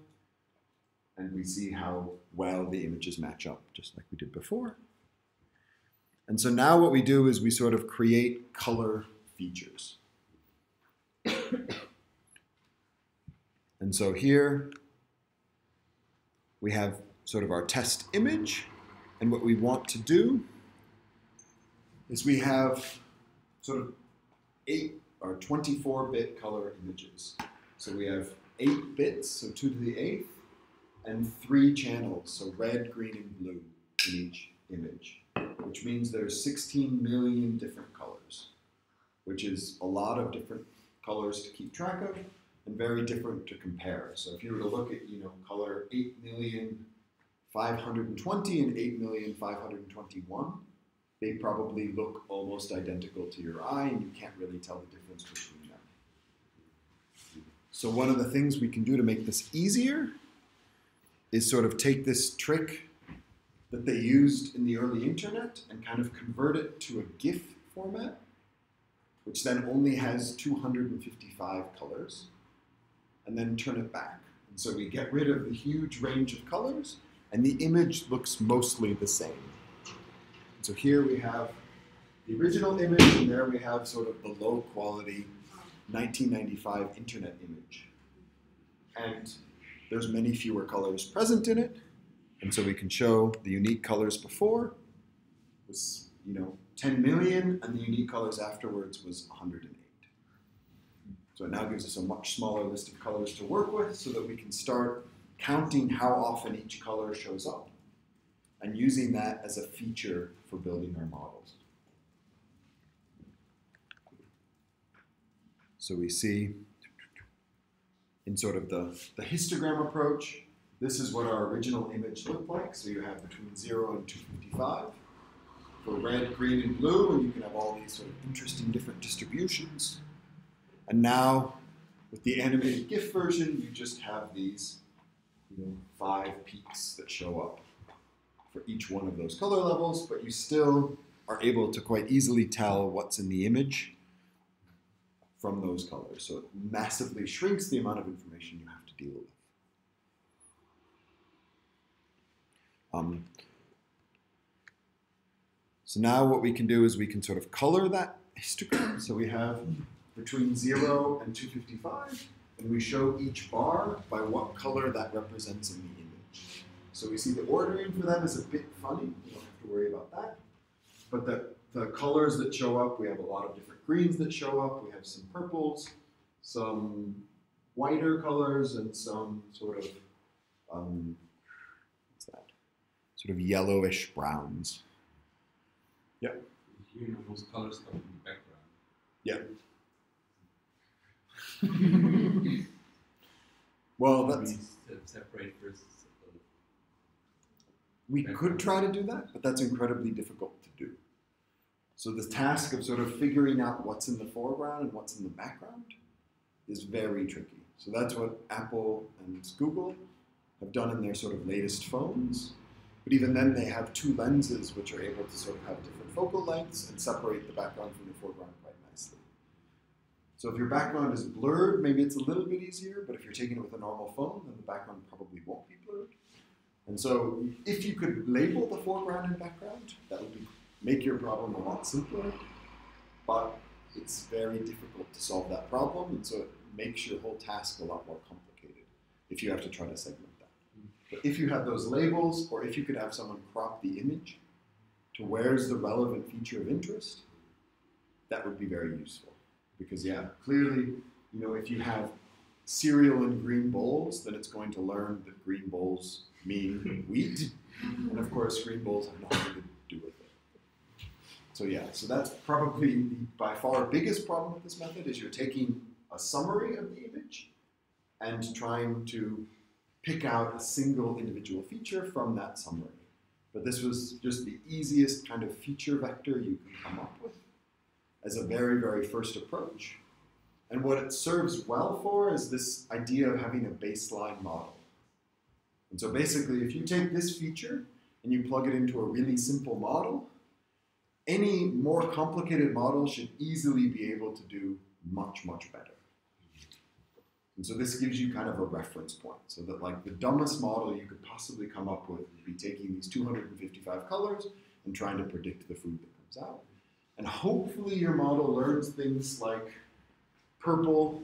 and we see how well the images match up, just like we did before. And so now what we do is we sort of create color features. and so here we have sort of our test image, and what we want to do is we have sort of eight or 24 bit color images. So we have eight bits, so two to the eighth, and three channels, so red, green, and blue in each image, which means there's 16 million different colors, which is a lot of different colors to keep track of and very different to compare. So if you were to look at, you know, color 8 million 520 and 8 million 521, they probably look almost identical to your eye and you can't really tell the difference between them. So one of the things we can do to make this easier is sort of take this trick that they used in the early internet and kind of convert it to a GIF format, which then only has 255 colors, and then turn it back. And so we get rid of the huge range of colors, and the image looks mostly the same. So here we have the original image, and there we have sort of the low quality 1995 internet image. And there's many fewer colors present in it, and so we can show the unique colors before was, you know, 10 million, and the unique colors afterwards was 108. So it now gives us a much smaller list of colors to work with so that we can start counting how often each color shows up and using that as a feature for building our models. So we see in sort of the, the histogram approach, this is what our original image looked like. So you have between 0 and 255 for red, green, and blue, and you can have all these sort of interesting different distributions. And now, with the animated GIF version, you just have these you know, five peaks that show up for each one of those color levels, but you still are able to quite easily tell what's in the image from those colors. So it massively shrinks the amount of information you have to deal with. Um, so now what we can do is we can sort of color that histogram. So we have between 0 and 255, and we show each bar by what color that represents in the image. So we see the ordering for them is a bit funny. You don't have to worry about that. But the, the colors that show up, we have a lot of different greens that show up. We have some purples, some whiter colors, and some sort of, um, that? Sort of yellowish browns. Here, those colors come in the background. Yeah. [laughs] well, that's We separate versus. uh, We could try to do that, but that's incredibly difficult to do. So the task of sort of figuring out what's in the foreground and what's in the background is very tricky. So that's what Apple and Google have done in their sort of latest phones. But even then, they have two lenses which are able to sort of have different focal lengths and separate the background from the foreground quite nicely. So if your background is blurred, maybe it's a little bit easier, but if you're taking it with a normal phone, then the background probably won't be blurred. And so if you could label the foreground and background, that would make your problem a lot simpler. But it's very difficult to solve that problem, and so it makes your whole task a lot more complicated if you have to try to segment. But if you have those labels, or if you could have someone crop the image to where's the relevant feature of interest, that would be very useful. Because yeah, clearly, you know, if you have cereal in green bowls, then it's going to learn that green bowls mean [laughs] wheat, and of course, green bowls have nothing to do with it. So yeah, so that's probably the by far biggest problem with this method is you're taking a summary of the image and trying to pick out a single individual feature from that summary. But this was just the easiest kind of feature vector you can come up with as a very, very first approach. And what it serves well for is this idea of having a baseline model, And so basically, if you take this feature and you plug it into a really simple model, any more complicated model should easily be able to do much, much better. And so this gives you kind of a reference point, so that like the dumbest model you could possibly come up with would be taking these 255 colors and trying to predict the food that comes out. And hopefully your model learns things like purple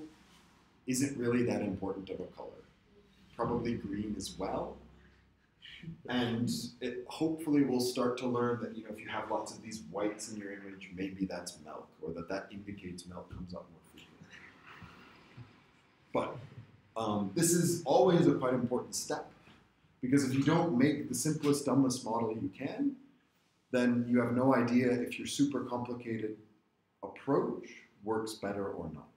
isn't really that important of a color. Probably green as well. And it hopefully will start to learn that you know if you have lots of these whites in your image, maybe that's milk, or that that indicates milk comes up more. But um, this is always a quite important step because if you don't make the simplest, dumbest model you can, then you have no idea if your super complicated approach works better or not.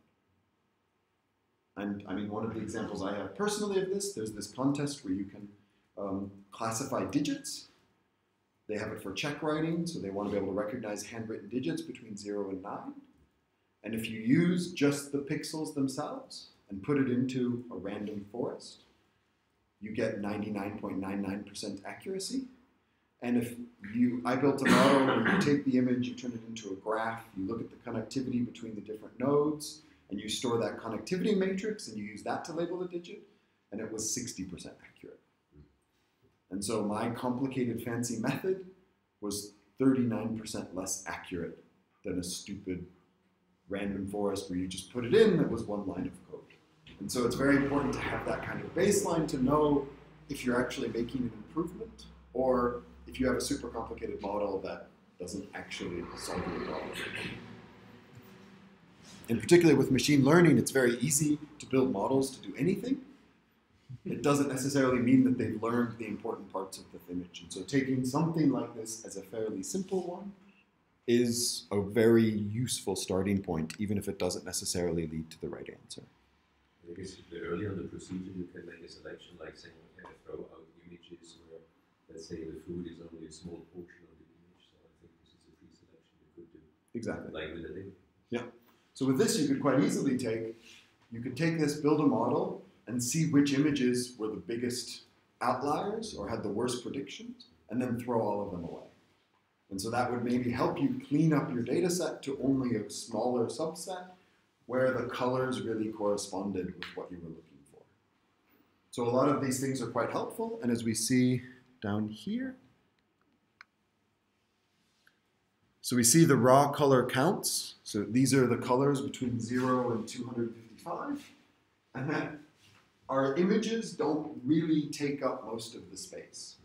And I mean, one of the examples I have personally of this, there's this contest where you can um, classify digits. They have it for check writing, so they want to be able to recognize handwritten digits between 0 and 9. And if you use just the pixels themselves and put it into a random forest, you get 99.99% accuracy. And if you, I built a model where you take the image, you turn it into a graph, you look at the connectivity between the different nodes, and you store that connectivity matrix, and you use that to label the digit, and it was 60% accurate. And so my complicated fancy method was 39% less accurate than a stupid random forest where you just put it in that was one line of code. And so it's very important to have that kind of baseline to know if you're actually making an improvement or if you have a super complicated model that doesn't actually solve your problem. In particular with machine learning, it's very easy to build models to do anything. It doesn't necessarily mean that they've learned the important parts of the image. And so taking something like this as a fairly simple one is a very useful starting point, even if it doesn't necessarily lead to the right answer. I guess early on the procedure, you can make a selection like saying, okay, throw out images where, let's say, the food is only a small portion of the image. So I think this is a pre-selection you could do, Exactly. like with a link. Yeah. So with this, you could quite easily take, you could take this, build a model, and see which images were the biggest outliers or had the worst predictions, and then throw all of them away. And so that would maybe help you clean up your data set to only a smaller subset where the colors really corresponded with what you were looking for. So a lot of these things are quite helpful, and as we see down here, so we see the raw color counts. So these are the colors between 0 and 255. And [laughs] that our images don't really take up most of the space.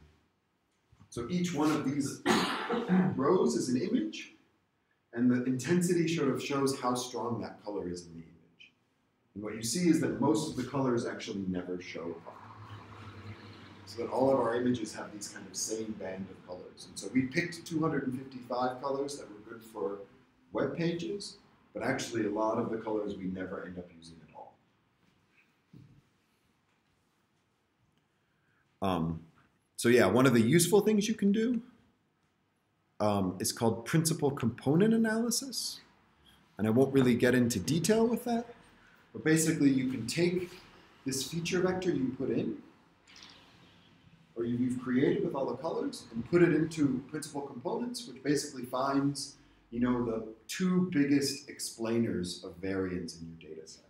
So each one of these [coughs] rows is an image, and the intensity sort of shows how strong that color is in the image. And what you see is that most of the colors actually never show up. So that all of our images have these kind of same band of colors. And so we picked 255 colors that were good for web pages, but actually a lot of the colors we never end up using at all. Um, so yeah, one of the useful things you can do um, is called principal component analysis. And I won't really get into detail with that, but basically you can take this feature vector you put in, or you've created with all the colors, and put it into principal components, which basically finds, you know, the two biggest explainers of variance in your data set.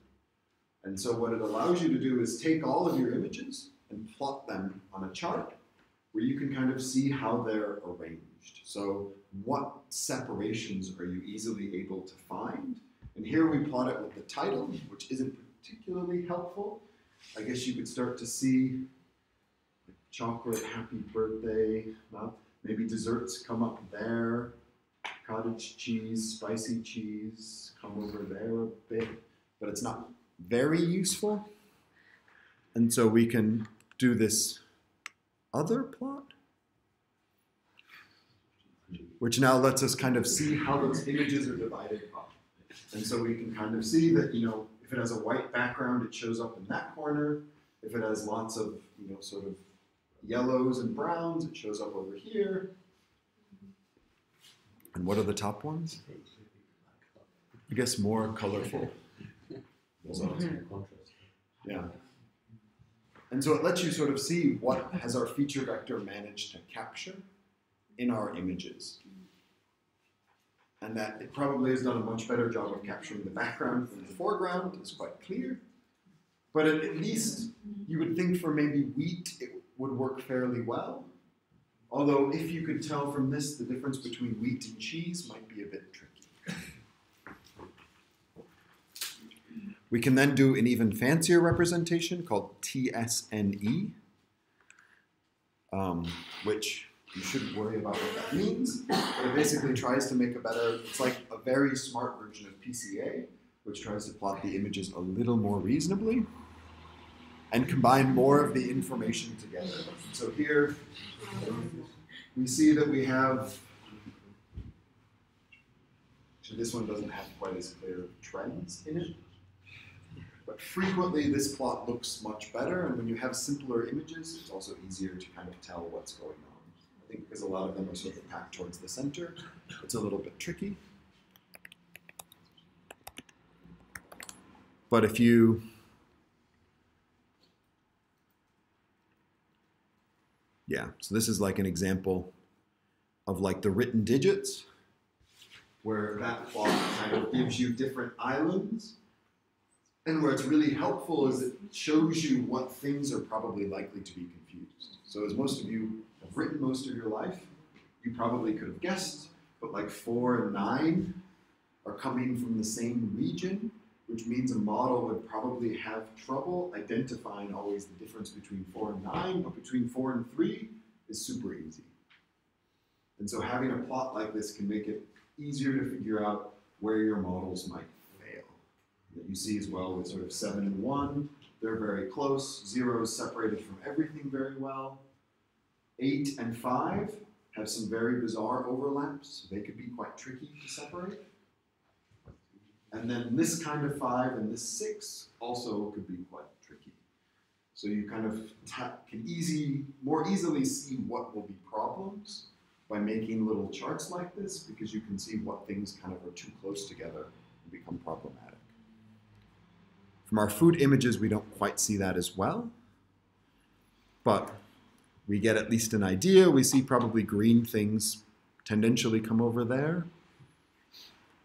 And so what it allows you to do is take all of your images and plot them on a chart where you can kind of see how they're arranged. So what separations are you easily able to find? And here we plot it with the title, which isn't particularly helpful. I guess you could start to see chocolate, happy birthday, well, maybe desserts come up there, cottage cheese, spicy cheese come over there a bit, but it's not very useful. And so we can do this other plot, which now lets us kind of see how those images are divided up. And so we can kind of see that, you know, if it has a white background, it shows up in that corner. If it has lots of, you know, sort of yellows and browns, it shows up over here. And what are the top ones? I guess more colorful. Also, it's more contrast. Yeah. And so it lets you sort of see what has our feature vector managed to capture in our images. And that it probably has done a much better job of capturing the background than the foreground, it's quite clear. But at, at least you would think for maybe wheat it would work fairly well. Although if you could tell from this, the difference between wheat and cheese might be a bit tricky. We can then do an even fancier representation called TSNE, um, which you shouldn't worry about what that means, but it basically tries to make a better, it's like a very smart version of PCA, which tries to plot the images a little more reasonably and combine more of the information together. So here we see that we have, actually this one doesn't have quite as clear trends in it. But frequently this plot looks much better, and when you have simpler images, it's also easier to kind of tell what's going on. Think because a lot of them are sort of packed towards the center, it's a little bit tricky. But if you Yeah, so this is like an example of like the written digits, where that plot kind of gives you different islands. And where it's really helpful is it shows you what things are probably likely to be confused. So as most of you written most of your life, you probably could have guessed, but like four and nine are coming from the same region, which means a model would probably have trouble identifying always the difference between four and nine, but between four and three is super easy. And so having a plot like this can make it easier to figure out where your models might fail. That you see as well with sort of seven and one, they're very close. Zero is separated from everything very well. Eight and five have some very bizarre overlaps. They could be quite tricky to separate. And then this kind of five and this six also could be quite tricky. So you kind of can easy, more easily see what will be problems by making little charts like this because you can see what things kind of are too close together and become problematic. From our food images, we don't quite see that as well, but we get at least an idea. We see probably green things tendentially come over there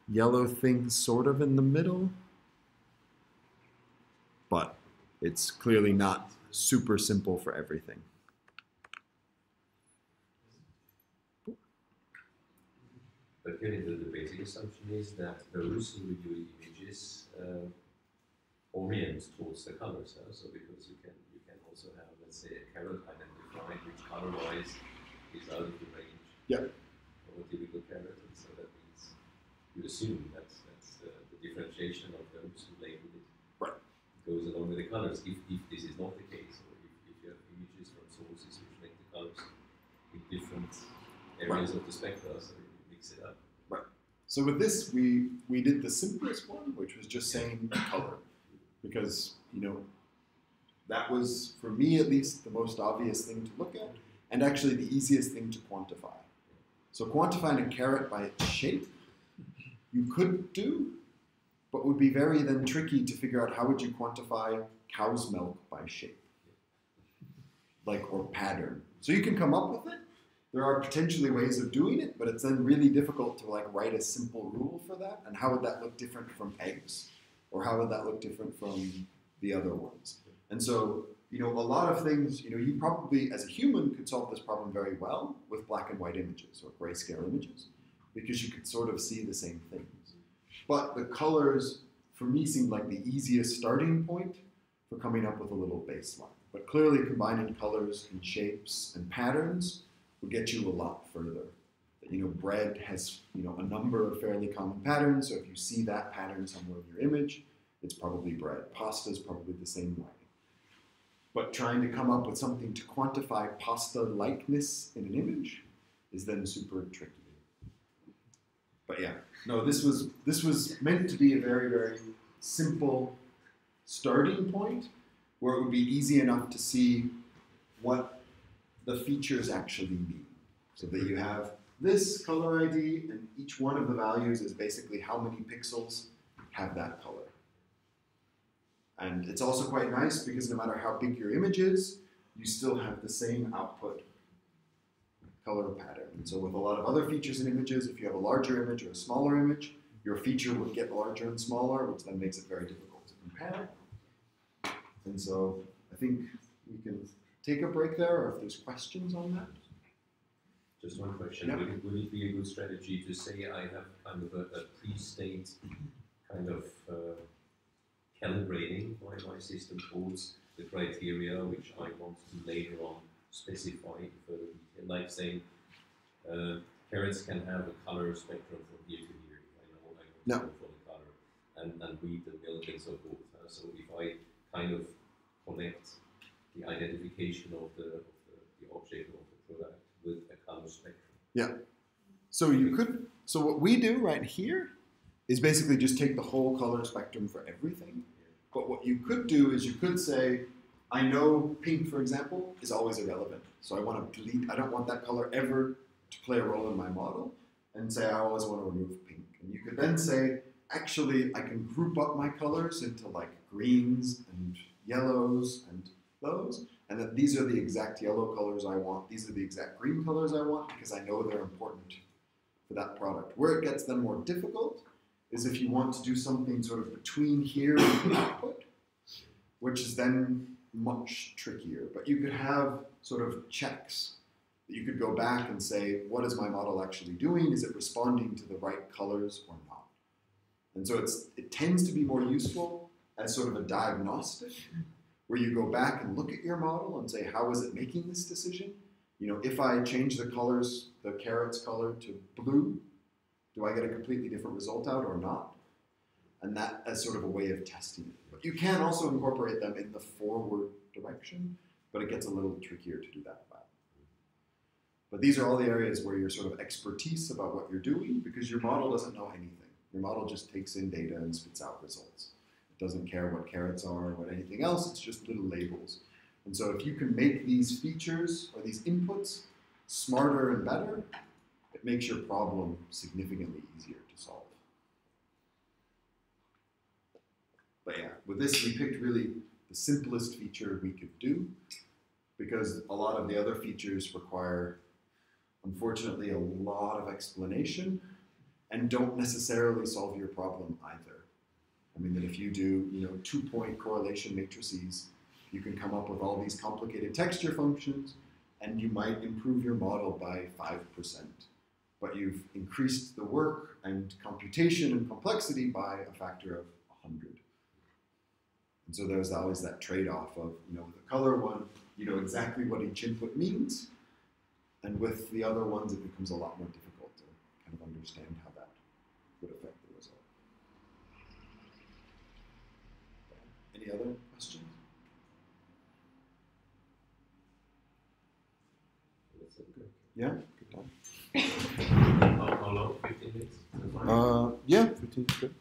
yellow things sort of in the middle, but it's clearly not super simple for everything. But clearly the, the basic assumption is that those who review the images uh, orient towards the colors. Uh, so because you can you can also have let's say a carrot identified which color-wise is out of the range Yeah. of a typical carrot, and so that means you assume that's that's uh, the differentiation of those who label it Right. goes along with the colors. If, if this is not the case, or if, if you have images from sources which make the colors in different areas of the spectra, so you mix it up. Right. So with this, we, we did the simplest one, which was just saying color. Because, you know, that was, for me at least, the most obvious thing to look at, and actually the easiest thing to quantify. So quantifying a carrot by its shape, you could do, but would be very then tricky to figure out how would you quantify cow's milk by shape, like or pattern. So you can come up with it. There are potentially ways of doing it, but it's then really difficult to like write a simple rule for that. And how would that look different from eggs, or how would that look different from the other ones? And so you know, a lot of things, you know, you probably, as a human, could solve this problem very well with black and white images or grayscale images because you could sort of see the same things. But the colors, for me, seemed like the easiest starting point for coming up with a little baseline. But clearly, combining colors and shapes and patterns would get you a lot further. You know, bread has, you know, a number of fairly common patterns, so if you see that pattern somewhere in your image, it's probably bread. Pasta is probably the same way but trying to come up with something to quantify pasta likeness in an image is then super tricky. But yeah, no, this was this was meant to be a very very simple starting point where it would be easy enough to see what the features actually mean, so that you have this color ID and each one of the values is basically how many pixels have that color. And it's also quite nice because no matter how big your image is, you still have the same output color pattern. And so with a lot of other features in images, if you have a larger image or a smaller image, your feature would get larger and smaller, which then makes it very difficult to compare. And so I think we can take a break there, or if there's questions on that. Just one question. Yeah. Would, it, would it be a good strategy to say I have kind of a, a pre-state kind of uh, calibrating my, my system towards the criteria which I want to later on specify in further detail, like saying uh, carrots can have a color spectrum from here to here. I know I No. know for the color and, and wheat and milk and so forth. Uh, so if I kind of connect the identification of the, of the, the object of the product with a color spectrum. Yeah. So you could, so what we do right here is basically just take the whole color spectrum for everything. But what you could do is you could say, I know pink, for example, is always irrelevant. So I want to delete, I don't want that color ever to play a role in my model. And say, I always want to remove pink. And you could then say, actually, I can group up my colors into like greens and yellows and those. And that these are the exact yellow colors I want. These are the exact green colors I want because I know they're important for that product. Where it gets then more difficult is if you want to do something sort of between here and the output, which is then much trickier. But you could have sort of checks that you could go back and say, what is my model actually doing? Is it responding to the right colors or not? And so it's, it tends to be more useful as sort of a diagnostic, where you go back and look at your model and say, how is it making this decision? You know, if I change the colors, the carrot's color to blue, do I get a completely different result out or not? And that as sort of a way of testing it. But you can also incorporate them in the forward direction, but it gets a little trickier to do that. But these are all the areas where your sort of expertise about what you're doing, because your model doesn't know anything. Your model just takes in data and spits out results. It doesn't care what carrots are or what anything else, it's just little labels. And so if you can make these features or these inputs smarter and better, makes your problem significantly easier to solve. But yeah, with this we picked really the simplest feature we could do because a lot of the other features require, unfortunately, a lot of explanation and don't necessarily solve your problem either. I mean that if you do, you know, two-point correlation matrices, you can come up with all these complicated texture functions and you might improve your model by 5%. But you've increased the work and computation and complexity by a factor of 100. And so there's always that trade-off of, you know, with the color one, you know exactly what each input means, and with the other ones, it becomes a lot more difficult to kind of understand how that would affect the result. Any other questions? That's it. Good. Yeah. How, how long? 15 minutes? Uh, yeah, 15 is good.